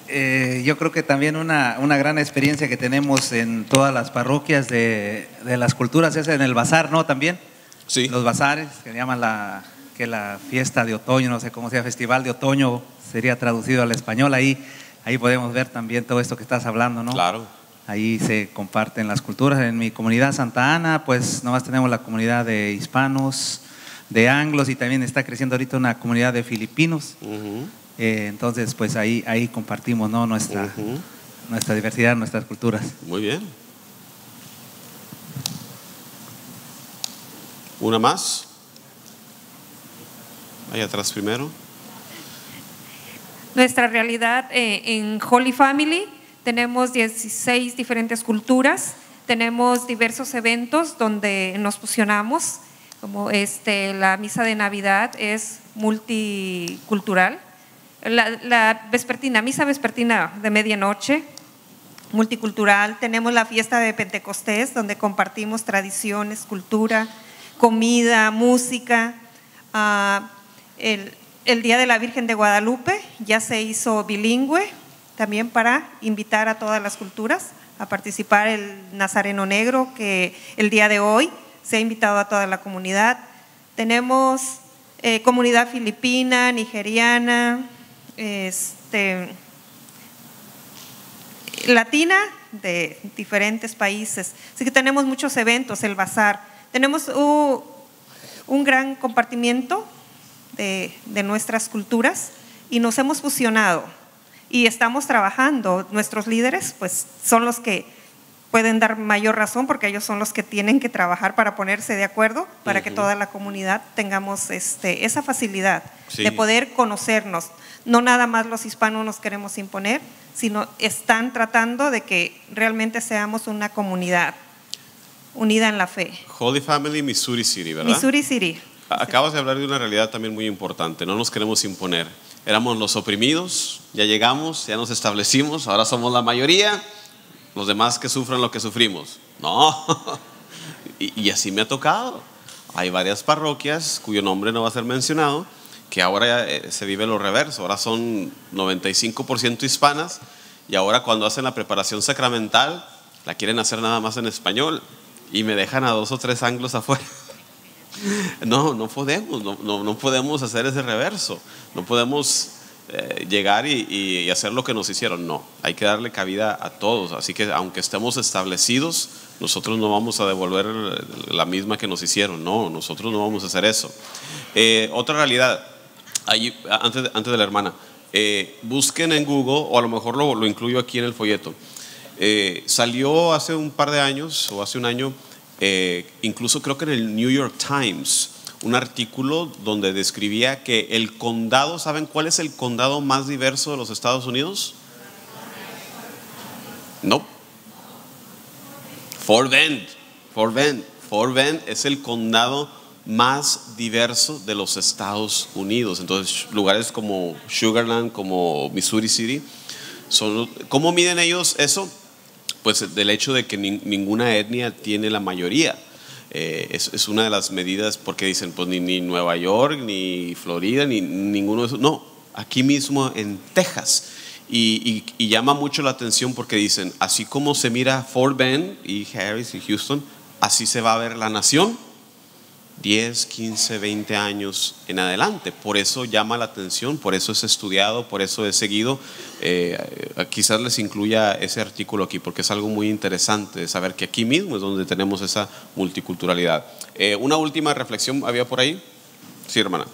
eh, yo creo que también una, una, gran experiencia que tenemos en todas las parroquias de, de, las culturas es en el bazar, ¿no? También.
Sí.
Los bazares, que llaman la, que la fiesta de otoño, no sé cómo sea, festival de otoño, sería traducido al español. Ahí, ahí podemos ver también todo esto que estás hablando, ¿no?
Claro.
Ahí se comparten las culturas. En mi comunidad Santa Ana, pues nomás tenemos la comunidad de hispanos, de anglos y también está creciendo ahorita una comunidad de filipinos.
Uh -huh.
eh, entonces, pues ahí, ahí compartimos ¿no? nuestra, uh -huh. nuestra diversidad, nuestras culturas.
Muy bien. ¿Una más? Ahí atrás primero.
Nuestra realidad eh, en Holy Family tenemos 16 diferentes culturas, tenemos diversos eventos donde nos fusionamos como este, la misa de Navidad es multicultural. La, la, vespertina, misa vespertina de medianoche, multicultural. Tenemos la fiesta de Pentecostés, donde compartimos tradiciones, cultura, comida, música. El, el Día de la Virgen de Guadalupe ya se hizo bilingüe, también para invitar a todas las culturas a participar el Nazareno Negro, que el día de hoy se ha invitado a toda la comunidad. Tenemos eh, comunidad filipina, nigeriana, este, latina de diferentes países. Así que tenemos muchos eventos, el bazar. Tenemos un gran compartimiento de, de nuestras culturas y nos hemos fusionado y estamos trabajando. Nuestros líderes pues son los que pueden dar mayor razón porque ellos son los que tienen que trabajar para ponerse de acuerdo para uh -huh. que toda la comunidad tengamos este, esa facilidad sí. de poder conocernos. No nada más los hispanos nos queremos imponer, sino están tratando de que realmente seamos una comunidad unida en la fe.
Holy Family, Missouri City, ¿verdad?
Missouri City.
Acabas de hablar de una realidad también muy importante, no nos queremos imponer. Éramos los oprimidos, ya llegamos, ya nos establecimos, ahora somos la mayoría, los demás que sufran lo que sufrimos. No, y, y, así me ha tocado. Hay varias parroquias cuyo nombre no va a ser mencionado, que ahora eh, se vive lo reverso, ahora son 95% hispanas y ahora cuando hacen la preparación sacramental la quieren hacer nada más en español y me dejan a dos o tres anglos afuera. No, no podemos, no, no, no podemos hacer ese reverso, no podemos eh, llegar y, hacer lo que nos hicieron. No, hay que darle cabida a todos. Así que aunque estemos establecidos, nosotros no vamos a devolver la misma que nos hicieron. No, nosotros no vamos a hacer eso. Eh, otra realidad, ahí, antes, de, antes de la hermana, eh, busquen en Google, o a lo mejor lo, lo incluyo aquí en el folleto. Salió hace un par de años, o hace un año, incluso creo que en el New York Times, un artículo donde describía que el condado, ¿saben cuál es el condado más diverso de los Estados Unidos? No. Fort Bend. Fort Bend. Fort Bend es el condado más diverso de los Estados Unidos. Entonces, lugares como Sugarland, como Missouri City, son, ¿cómo miden ellos eso? Pues del hecho de que ni, ninguna etnia tiene la mayoría. Eh, es, es, una de las medidas porque dicen, pues ni, ni Nueva York, ni Florida, ni ninguno de esos. No, aquí mismo en Texas. Y, y, llama mucho la atención porque dicen, así como se mira Fort Bend y Harris y Houston, así se va a ver la nación 10, 15, 20 años en adelante. Por eso llama la atención, por eso es estudiado, por eso es seguido. Eh, quizás les incluya ese artículo aquí, porque es algo muy interesante saber que aquí mismo es donde tenemos esa multiculturalidad. Eh, una última reflexión había por ahí. Sí, hermana.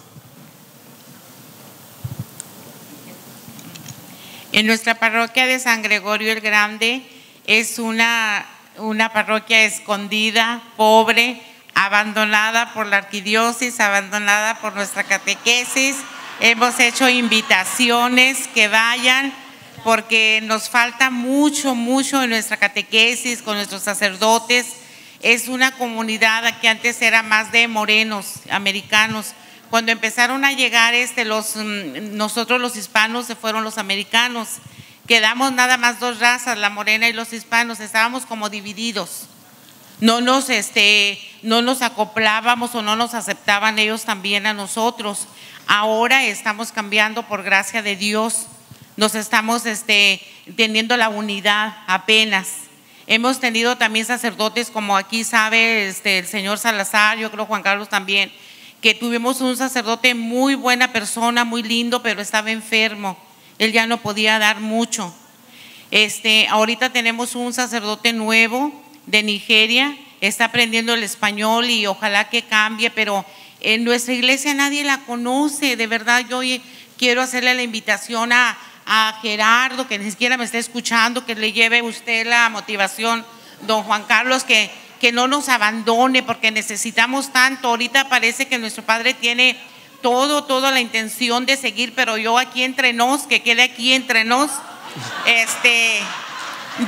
En nuestra parroquia de San Gregorio el Grande es una, una parroquia escondida, pobre, abandonada por la arquidiócesis, abandonada por nuestra catequesis. Hemos hecho invitaciones que vayan porque nos falta mucho, mucho en nuestra catequesis con nuestros sacerdotes. Es una comunidad que antes era más de morenos, americanos. Cuando empezaron a llegar este, los, nosotros los hispanos se fueron los americanos Quedamos nada más dos razas, la morena y los hispanos, estábamos como divididos. No nos, este, no nos acoplábamos o no nos aceptaban ellos también a nosotros. Ahora estamos cambiando por gracia de Dios. Nos estamos este, teniendo la unidad apenas. Hemos tenido también sacerdotes, como aquí sabe este, el señor Salazar, yo creo Juan Carlos también, que tuvimos un sacerdote muy buena persona, muy lindo, pero estaba enfermo. Él ya no podía dar mucho. Este, ahorita tenemos un sacerdote nuevo de Nigeria, está aprendiendo el español y ojalá que cambie, pero en nuestra iglesia nadie la conoce. De verdad, yo quiero hacerle la invitación a, Gerardo, que ni siquiera me está escuchando, que le lleve usted la motivación, don Juan Carlos, que, que no nos abandone porque necesitamos tanto. Ahorita parece que nuestro Padre tiene todo, toda la intención de seguir, pero yo aquí entre nos, que quede aquí entre nos, este,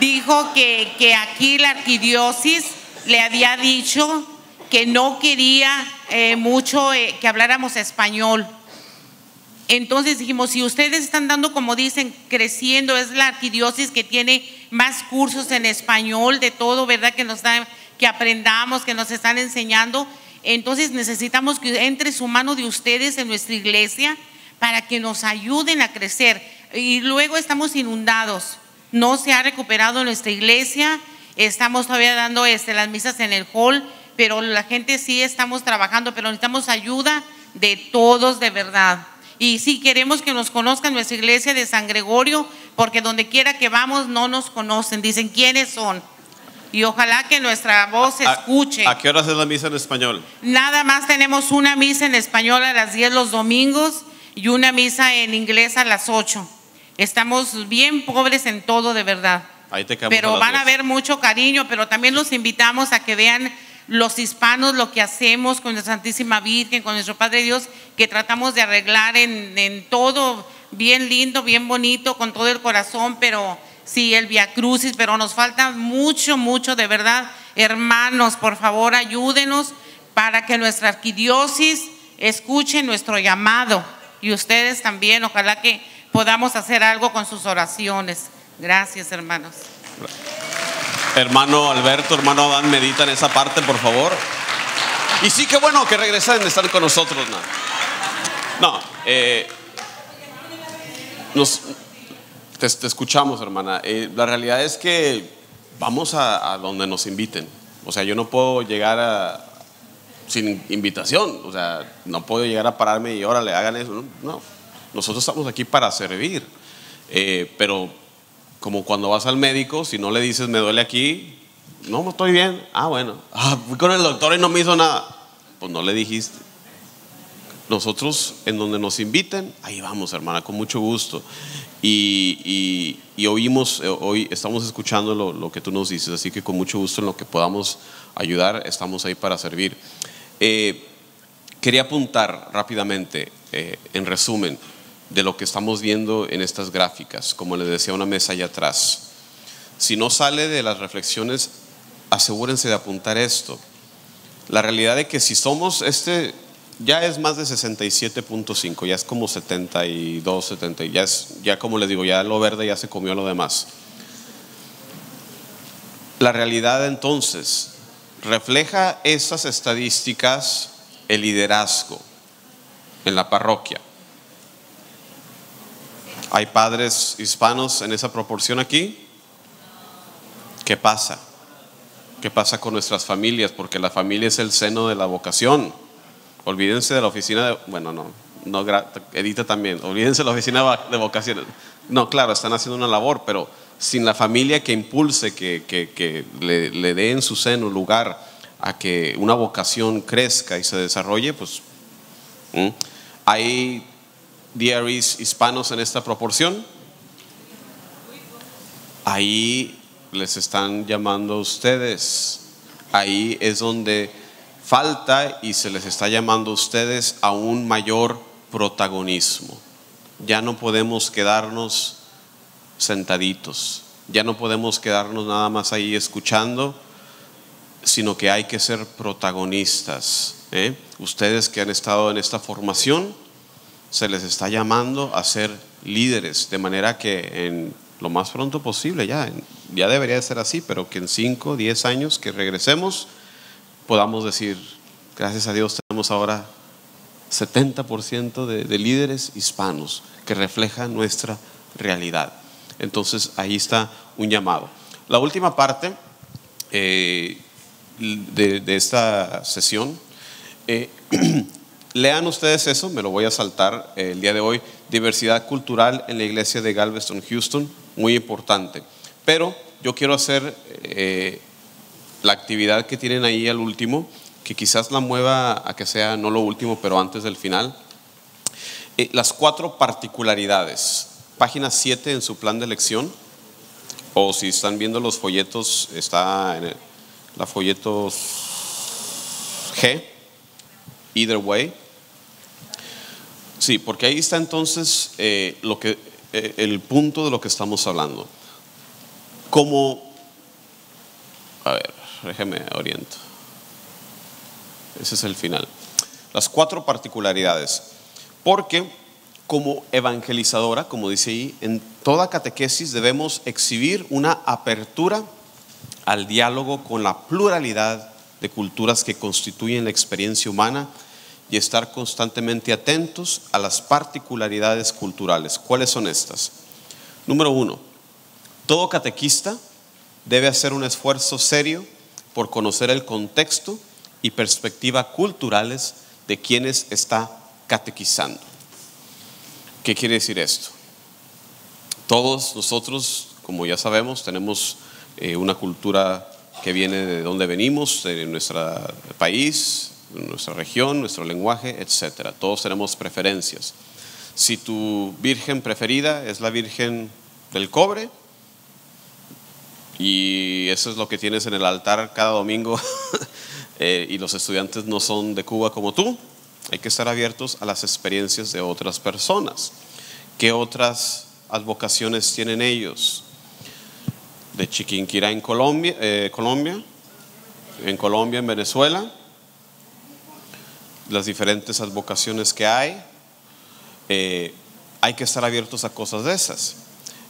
dijo que, que aquí la arquidiócesis le había dicho que no quería eh, mucho eh, que habláramos español. Entonces dijimos, si ustedes están dando, como dicen, creciendo, es la arquidiócesis que tiene más cursos en español, de todo, ¿verdad? Que nos que aprendamos, que nos están enseñando. Entonces necesitamos que entre su mano de ustedes en nuestra iglesia para que nos ayuden a crecer. Y luego estamos inundados. No se ha recuperado nuestra iglesia. Estamos todavía dando este, las misas en el hall, pero la gente sí estamos trabajando, pero necesitamos ayuda de todos de verdad. Y sí queremos que nos conozcan nuestra iglesia de San Gregorio, porque donde quiera que vamos no nos conocen, dicen quiénes son. Y ojalá que nuestra voz se escuche.
¿A qué horas es la misa en español?
Nada más tenemos una misa en español a las 10 los domingos y una misa en inglés a las 8. Estamos bien pobres en todo, de verdad.
Ahí te
Pero van a
10.
ver mucho cariño, pero también los invitamos a que vean los hispanos lo que hacemos con la Santísima Virgen, con nuestro Padre Dios, que tratamos de arreglar en, en todo bien lindo, bien bonito, con todo el corazón, pero sí, el Via Crucis, pero nos falta mucho, mucho, de verdad. Hermanos, por favor, ayúdenos para que nuestra arquidiócesis escuche nuestro llamado y ustedes también, ojalá que podamos hacer algo con sus oraciones. Gracias, hermanos.
Hermano Alberto, hermano Adán, meditan esa parte, por favor. Y sí, qué bueno que regresen de estar con nosotros. No, no eh, nos, te, escuchamos, hermana. Eh, la realidad es que vamos a, donde nos inviten. O sea, yo no puedo llegar sin invitación. O sea, no puedo llegar a pararme y órale, hagan eso. No. Nosotros estamos aquí para servir. Eh, pero como cuando vas al médico, si no le dices me duele aquí, no, estoy bien. Ah, bueno. Ah, fui con el doctor y no me hizo nada. Pues no le dijiste. Nosotros, en donde nos inviten, ahí vamos, hermana, con mucho gusto. Y, y- y oímos, eh, hoy estamos escuchando lo, lo que tú nos dices, así que con mucho gusto en lo que podamos ayudar, estamos ahí para servir. Eh, quería apuntar rápidamente, eh, en resumen, de lo que estamos viendo en estas gráficas, como les decía una mesa allá atrás. Si no sale de las reflexiones, asegúrense de apuntar esto. La realidad de que si somos este, ya es más de 67.5, ya es como 72, 70, ya es, ya como les digo, ya lo verde ya se comió lo demás. La realidad entonces refleja esas estadísticas el liderazgo en la parroquia. ¿Hay padres hispanos en esa proporción aquí? ¿Qué pasa? ¿Qué pasa con nuestras familias? Porque la familia es el seno de la vocación. Olvídense de la oficina de... Bueno, no, no edita también. Olvídense de la oficina de vocaciones. No, claro, están haciendo una labor, pero sin la familia que impulse, que, que- que le, le dé en su seno lugar a que una vocación crezca y se desarrolle, pues... ¿Mm? Hay diaries hispanos en esta proporción. Ahí les están llamando a ustedes. Ahí es donde falta y se les está llamando a ustedes a un mayor protagonismo. Ya no podemos quedarnos sentaditos. Ya no podemos quedarnos nada más ahí escuchando, sino que hay que ser protagonistas. ¿eh? Ustedes que han estado en esta formación, se les está llamando a ser líderes, de manera que en lo más pronto posible, ya, ya debería de ser así, pero que en 5, 10 años que regresemos podamos decir, gracias a Dios tenemos ahora 70% de, de líderes hispanos que reflejan nuestra realidad. Entonces ahí está un llamado. La última parte eh, de, esta sesión, eh, lean ustedes eso, me lo voy a saltar eh, el día de hoy, diversidad cultural en la iglesia de Galveston, Houston, muy importante. Pero yo quiero hacer eh, la actividad que tienen ahí al último, que quizás la mueva a que sea no lo último, pero antes del final. Eh, las cuatro particularidades, página 7 en su plan de lección, o si están viendo los folletos, está en el- la folletos G, either way. Sí, porque ahí está entonces eh, lo que, eh, el punto de lo que estamos hablando. Como, a ver, déjeme oriento. Ese es el final. Las cuatro particularidades. Porque como evangelizadora, como dice ahí, en toda catequesis debemos exhibir una apertura al diálogo con la pluralidad de culturas que constituyen la experiencia humana y estar constantemente atentos a las particularidades culturales. ¿Cuáles son estas? Número uno, todo catequista debe hacer un esfuerzo serio por conocer el contexto y perspectiva culturales de quienes está catequizando. ¿Qué quiere decir esto? Todos nosotros, como ya sabemos, tenemos eh, una cultura que viene de donde venimos, de nuestro país, nuestra región, nuestro lenguaje, etc. Todos tenemos preferencias. Si tu virgen preferida es la virgen del cobre, y eso es lo que tienes en el altar cada domingo, eh, y los estudiantes no son de Cuba como tú, hay que estar abiertos a las experiencias de otras personas. ¿Qué otras advocaciones tienen ellos? De Chiquinquirá en Colombia, eh, Colombia, en Colombia, en Venezuela, las diferentes advocaciones que hay. Eh, hay que estar abiertos a cosas de esas.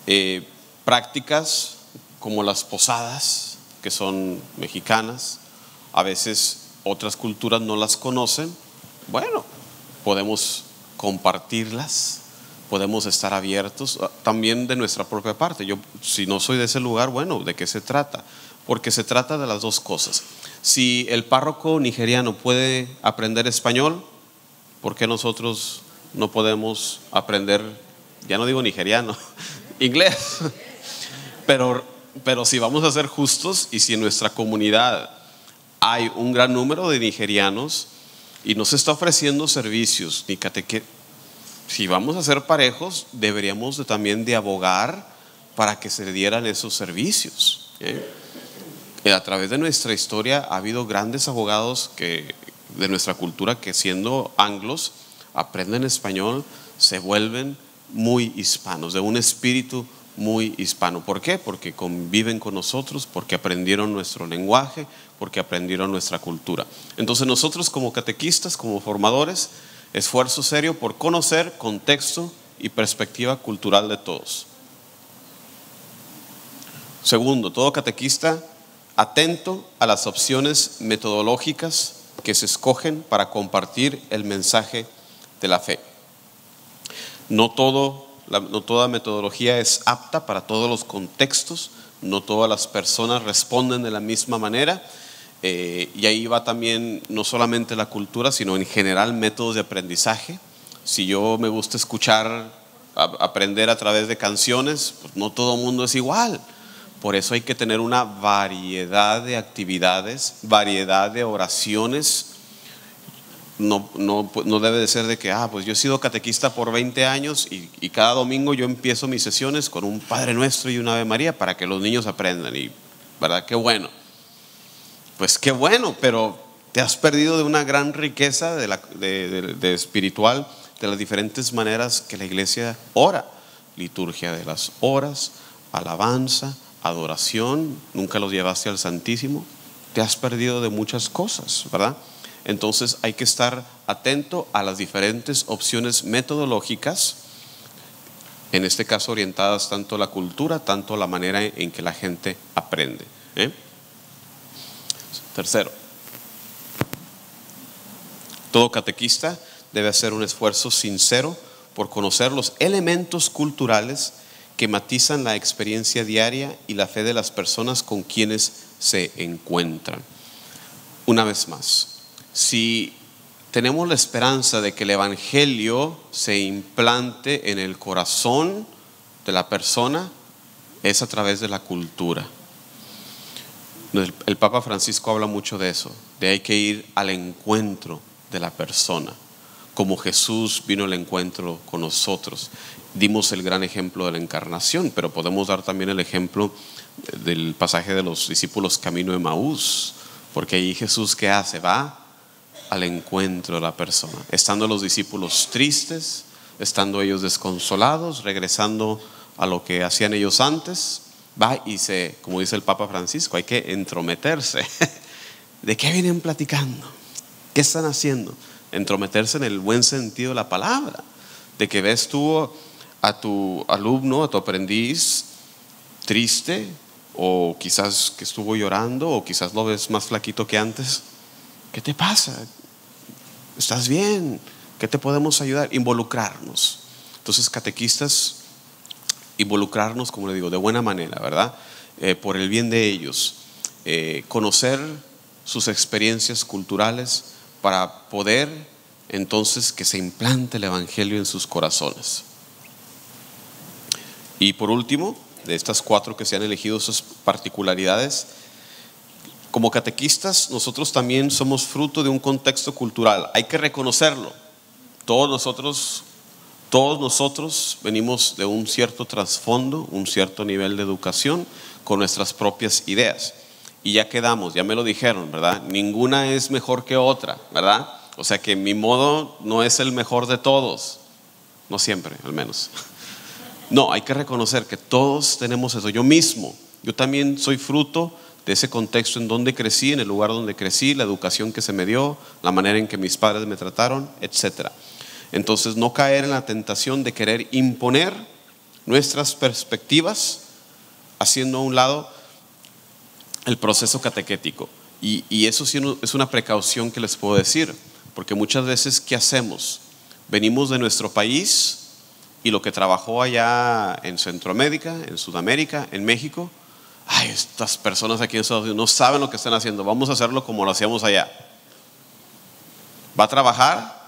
Eh, prácticas como las posadas, que son mexicanas, a veces otras culturas no las conocen. Bueno, podemos compartirlas, podemos estar abiertos ah, también de nuestra propia parte. Yo, si no soy de ese lugar, bueno, ¿de qué se trata? Porque se trata de las dos cosas. Si el párroco nigeriano puede aprender español, ¿por qué nosotros no podemos aprender, ya no digo nigeriano, inglés? Pero, pero si vamos a ser justos y si en nuestra comunidad hay un gran número de nigerianos y no se está ofreciendo servicios ni cateque, si vamos a ser parejos, deberíamos de también de abogar para que se dieran esos servicios. ¿eh? Eh, A través de nuestra historia ha habido grandes abogados que, de nuestra cultura que siendo anglos aprenden español, se vuelven muy hispanos, de un espíritu muy hispano. ¿Por qué? Porque conviven con nosotros, porque aprendieron nuestro lenguaje, porque aprendieron nuestra cultura. Entonces nosotros como catequistas, como formadores, esfuerzo serio por conocer contexto y perspectiva cultural de todos. Segundo, todo catequista atento a las opciones metodológicas que se escogen para compartir el mensaje de la fe. No, todo, no toda metodología es apta para todos los contextos, no todas las personas responden de la misma manera. eh, y ahí va también no solamente la cultura, sino en general métodos de aprendizaje. Si yo me gusta escuchar, aprender a través de canciones, pues no todo el mundo es igual. Por eso hay que tener una variedad de actividades, variedad de oraciones. No, no, no debe de ser de que, ah, pues yo he sido catequista por 20 años y, y cada domingo yo empiezo mis sesiones con un Padre Nuestro y una Ave María para que los niños aprendan. Y, ¿verdad? Qué bueno. Pues qué bueno, pero te has perdido de una gran riqueza de, la, de- de- espiritual, de las diferentes maneras que la iglesia ora. Liturgia de las horas, alabanza, adoración, nunca los llevaste al Santísimo. Te has perdido de muchas cosas, ¿verdad? Entonces hay que estar atento a las diferentes opciones metodológicas En este caso orientadas tanto a la cultura, tanto a la manera en que la gente aprende. ¿eh? Tercero, todo catequista debe hacer un esfuerzo sincero por conocer los elementos culturales que matizan la experiencia diaria y la fe de las personas con quienes se encuentran. Una vez más, si tenemos la esperanza de que el Evangelio se implante en el corazón de la persona, es a través de la cultura. El, Papa Francisco habla mucho de eso, de hay que ir al encuentro de la persona, como Jesús vino al encuentro con nosotros. Dimos el gran ejemplo de la encarnación, pero podemos dar también el ejemplo del pasaje de los discípulos camino de Maús, porque ahí Jesús qué hace? Va al encuentro de la persona, estando los discípulos tristes, estando ellos desconsolados, regresando a lo que hacían ellos antes, va y se, como dice el Papa Francisco, hay que entrometerse. ¿De qué vienen platicando? ¿Qué están haciendo? Entrometerse en el buen sentido de la palabra, de que ves tú a tu alumno, a tu aprendiz triste, o quizás que estuvo llorando, o quizás lo ves más flaquito que antes. ¿Qué te pasa? ¿Estás bien? ¿Qué te podemos ayudar? Involucrarnos. Entonces, catequistas, involucrarnos, como le digo, de buena manera, ¿verdad? Eh, por el bien de ellos. Eh, conocer sus experiencias culturales para poder entonces que se implante el Evangelio en sus corazones. Y por último, de estas cuatro que se han elegido sus particularidades, como catequistas nosotros también somos fruto de un contexto cultural, hay que reconocerlo. Todos nosotros, todos nosotros venimos de un cierto trasfondo, un cierto nivel de educación con nuestras propias ideas. Y ya quedamos, ya me lo dijeron, ¿verdad? Ninguna es mejor que otra, ¿verdad? O sea que mi modo no es el mejor de todos, no siempre, al menos. No, hay que reconocer que todos tenemos eso. Yo mismo, yo también soy fruto de ese contexto en donde crecí, en el lugar donde crecí, la educación que se me dio, la manera en que mis padres me trataron, etc. Entonces, no caer en la tentación de querer imponer nuestras perspectivas, haciendo a un lado el proceso catequético. Y, eso sí es una precaución que les puedo decir, porque muchas veces, ¿qué hacemos? Venimos de nuestro país y lo que trabajó allá en Centroamérica, en Sudamérica, en México, ay, estas personas aquí en Estados Unidos no saben lo que están haciendo, vamos a hacerlo como lo hacíamos allá. ¿Va a trabajar?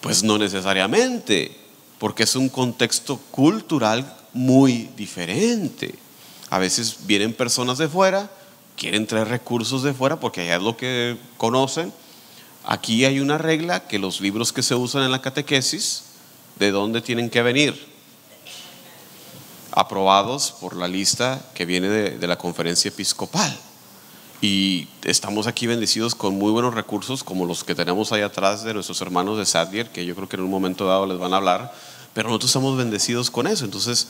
Pues no necesariamente, porque es un contexto cultural muy diferente. A veces vienen personas de fuera, quieren traer recursos de fuera porque allá es lo que conocen. Aquí hay una regla que los libros que se usan en la catequesis, ¿de dónde tienen que venir? Aprobados por la lista que viene de, la conferencia episcopal. Y estamos aquí bendecidos con muy buenos recursos como los que tenemos ahí atrás de nuestros hermanos de Sadlier, que yo creo que en un momento dado les van a hablar, pero nosotros estamos bendecidos con eso. Entonces,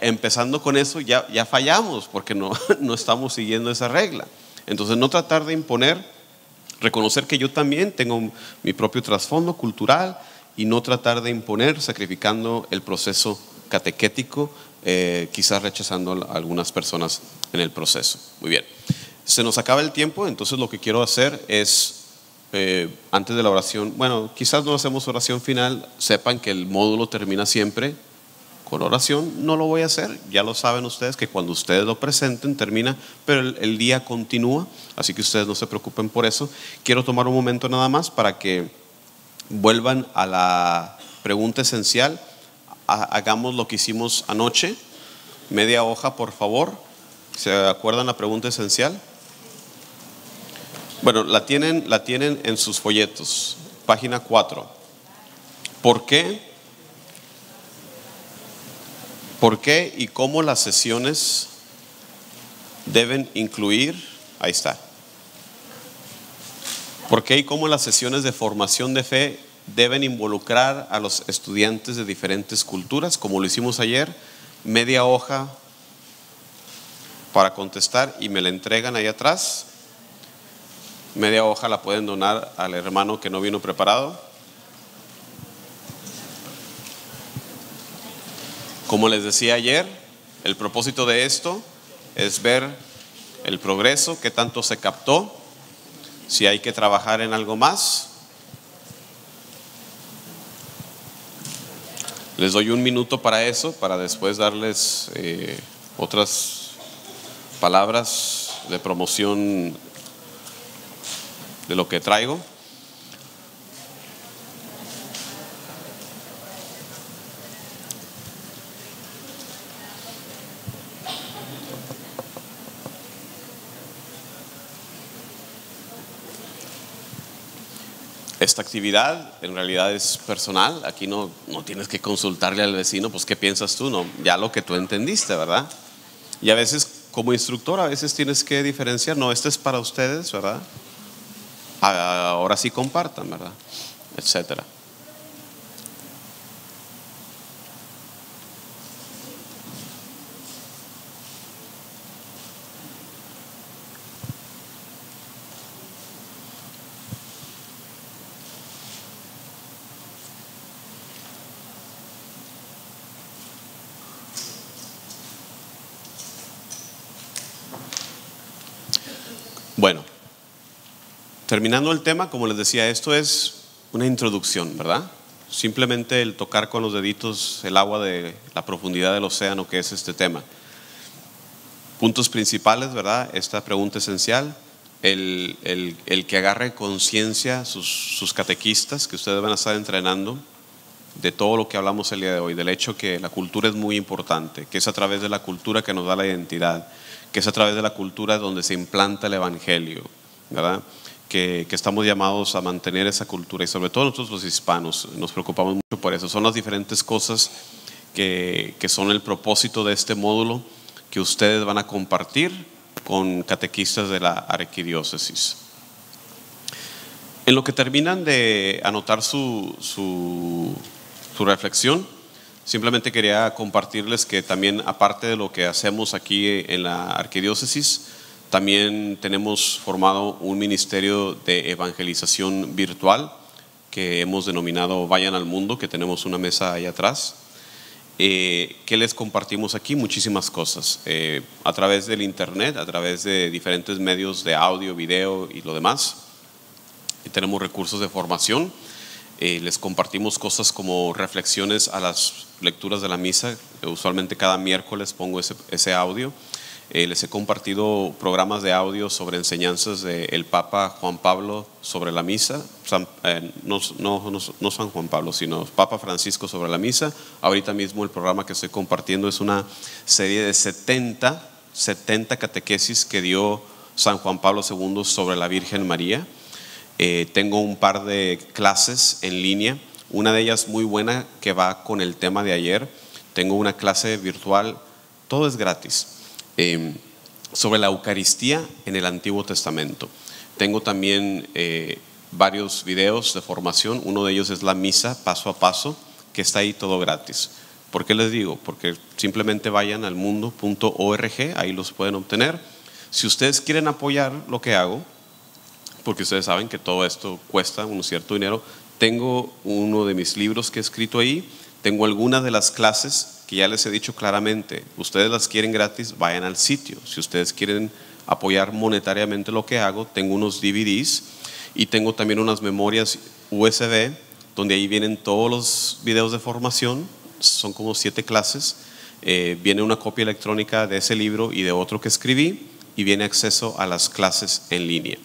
empezando con eso, ya, ya fallamos porque no, no estamos siguiendo esa regla. Entonces, no tratar de imponer, reconocer que yo también tengo mi propio trasfondo cultural y no tratar de imponer, sacrificando el proceso catequético, eh, quizás rechazando a algunas personas en el proceso. Muy bien. Se nos acaba el tiempo, entonces lo que quiero hacer es, eh, antes de la oración, bueno, quizás no hacemos oración final, sepan que el módulo termina siempre con oración, no lo voy a hacer, ya lo saben ustedes que cuando ustedes lo presenten termina, pero el, el día continúa, así que ustedes no se preocupen por eso. Quiero tomar un momento nada más para que vuelvan a la pregunta esencial, hagamos lo que hicimos anoche, media hoja por favor, ¿se acuerdan la pregunta esencial? Bueno, la tienen, la tienen en sus folletos, página 4. ¿Por qué? ¿Por qué y cómo las sesiones deben incluir? Ahí está. ¿Por qué y cómo las sesiones de formación de fe deben involucrar a los estudiantes de diferentes culturas, como lo hicimos ayer? Media hoja para contestar y me la entregan ahí atrás. Media hoja la pueden donar al hermano que no vino preparado. Como les decía ayer, el propósito de esto es ver el progreso, qué tanto se captó, si hay que trabajar en algo más. Les doy un minuto para eso, para después darles eh, otras palabras de promoción de lo que traigo. Esta actividad en realidad es personal, aquí no, no tienes que consultarle al vecino, pues qué piensas tú, no, ya lo que tú entendiste, ¿verdad? Y a veces como instructor, a veces tienes que diferenciar, no, este es para ustedes, ¿verdad? Ah, Ahora sí compartan, ¿verdad? Etcétera. Bueno, terminando el tema, como les decía, esto es una introducción, ¿verdad? Simplemente el tocar con los deditos el agua de la profundidad del océano que es este tema. Puntos principales, ¿verdad? Esta pregunta esencial, el, el- que agarre conciencia sus, sus catequistas que ustedes van a estar entrenando de todo lo que hablamos el día de hoy, del hecho que la cultura es muy importante, que es a través de la cultura que nos da la identidad, que es a través de la cultura donde se implanta el Evangelio, ¿verdad? Que, estamos llamados a mantener esa cultura y sobre todo nosotros los hispanos nos preocupamos mucho por eso. Son las diferentes cosas que, que son el propósito de este módulo que ustedes van a compartir con catequistas de la arquidiócesis. En lo que terminan de anotar su, su, su reflexión, simplemente quería compartirles que también aparte de lo que hacemos aquí en la arquidiócesis, también tenemos formado un ministerio de evangelización virtual que hemos denominado Vayan al Mundo, que tenemos una mesa ahí atrás. Eh, ¿Qué les compartimos aquí? Muchísimas cosas. Eh, a través del Internet, a través de diferentes medios de audio, video y lo demás. Y tenemos recursos de formación. Eh, les compartimos cosas como reflexiones a las lecturas de la misa. Usualmente cada miércoles pongo ese audio. Eh, les he compartido programas de audio sobre enseñanzas del Papa Juan Pablo sobre la misa, San- eh, no, no- no- no San Juan Pablo, sino Papa Francisco sobre la misa. Ahorita mismo el programa que estoy compartiendo es una serie de 70, 70 catequesis que dio San Juan Pablo II sobre la Virgen María. Eh, tengo un par de clases en línea, una de ellas muy buena que va con el tema de ayer. Tengo una clase virtual, todo es gratis, eh, sobre la Eucaristía en el Antiguo Testamento. Tengo también eh, varios videos de formación, uno de ellos es la misa paso a paso, que está ahí todo gratis. ¿Por qué les digo? Porque simplemente vayan al mundo.org, ahí los pueden obtener. Si ustedes quieren apoyar lo que hago, porque ustedes saben que todo esto cuesta un cierto dinero. Tengo uno de mis libros que he escrito ahí, tengo algunas de las clases que ya les he dicho claramente, ustedes las quieren gratis, vayan al sitio. Si ustedes quieren apoyar monetariamente lo que hago, tengo unos DVDs y tengo también unas memorias USB donde ahí vienen todos los videos de formación, son como siete clases, Eh, viene una copia electrónica de ese libro y de otro que escribí y viene acceso a las clases en línea.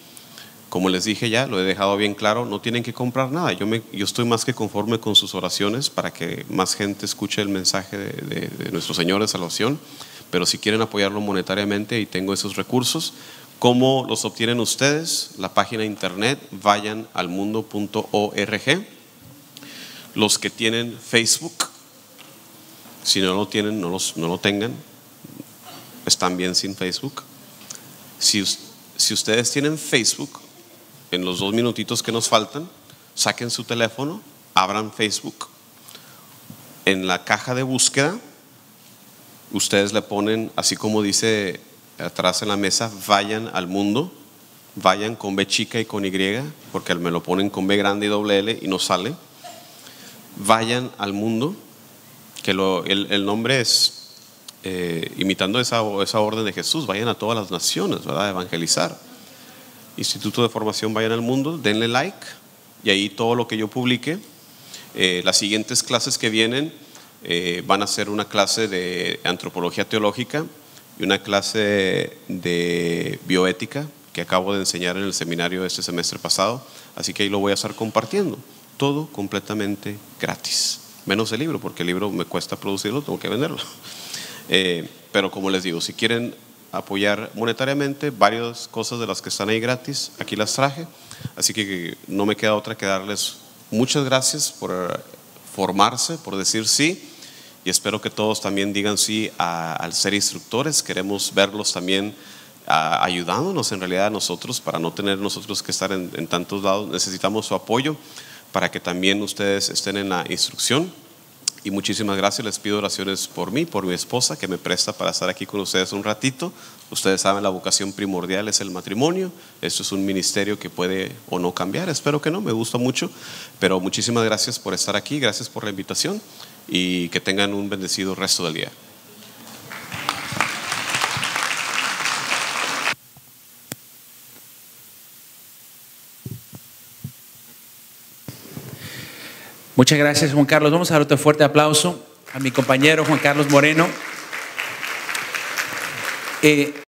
Como les dije ya, lo he dejado bien claro, no tienen que comprar nada. Yo, me, yo estoy más que conforme con sus oraciones para que más gente escuche el mensaje de, de- de nuestro Señor de salvación. Pero si quieren apoyarlo monetariamente y tengo esos recursos, ¿cómo los obtienen ustedes? La página internet vayan al mundo.org. Los que tienen Facebook, si no lo tienen, no, los, no lo tengan. Están bien sin Facebook. Si, si ustedes tienen Facebook, en los dos minutitos que nos faltan, saquen su teléfono, abran Facebook. En la caja de búsqueda, ustedes le ponen, así como dice atrás en la mesa, vayan al mundo, vayan con B chica y con Y, porque me lo ponen con B grande y doble L y no sale. Vayan al mundo que lo- el, nombre es eh, imitando esa, esa orden de Jesús, vayan a todas las naciones, ¿verdad? Evangelizar. Instituto de Formación Vayan al Mundo, denle like y ahí todo lo que yo publique. Eh, las siguientes clases que vienen eh, van a ser una clase de antropología teológica y una clase de bioética que acabo de enseñar en el seminario este semestre pasado. Así que ahí lo voy a estar compartiendo. Todo completamente gratis. Menos el libro, porque el libro me cuesta producirlo, tengo que venderlo. Eh, pero como les digo, si quieren apoyar monetariamente, varias cosas de las que están ahí gratis, aquí las traje. Así que no me queda otra que darles muchas gracias por formarse, por decir sí. Y espero que todos también digan sí a- al ser instructores. Queremos verlos también ah, ayudándonos en realidad a nosotros para no tener nosotros que estar en, en tantos lados. Necesitamos su apoyo para que también ustedes estén en la instrucción. Y muchísimas gracias. Les pido oraciones por mí, por mi esposa, que me presta para estar aquí con ustedes un ratito. Ustedes saben, la vocación primordial es el matrimonio. Esto es un ministerio que puede o no cambiar. Espero que no, me gusta mucho. Pero muchísimas gracias por estar aquí. Gracias por la invitación. Y que tengan un bendecido resto del día.
Muchas gracias, Juan Carlos. Vamos a dar otro fuerte aplauso a mi compañero Juan Carlos Moreno. Eh,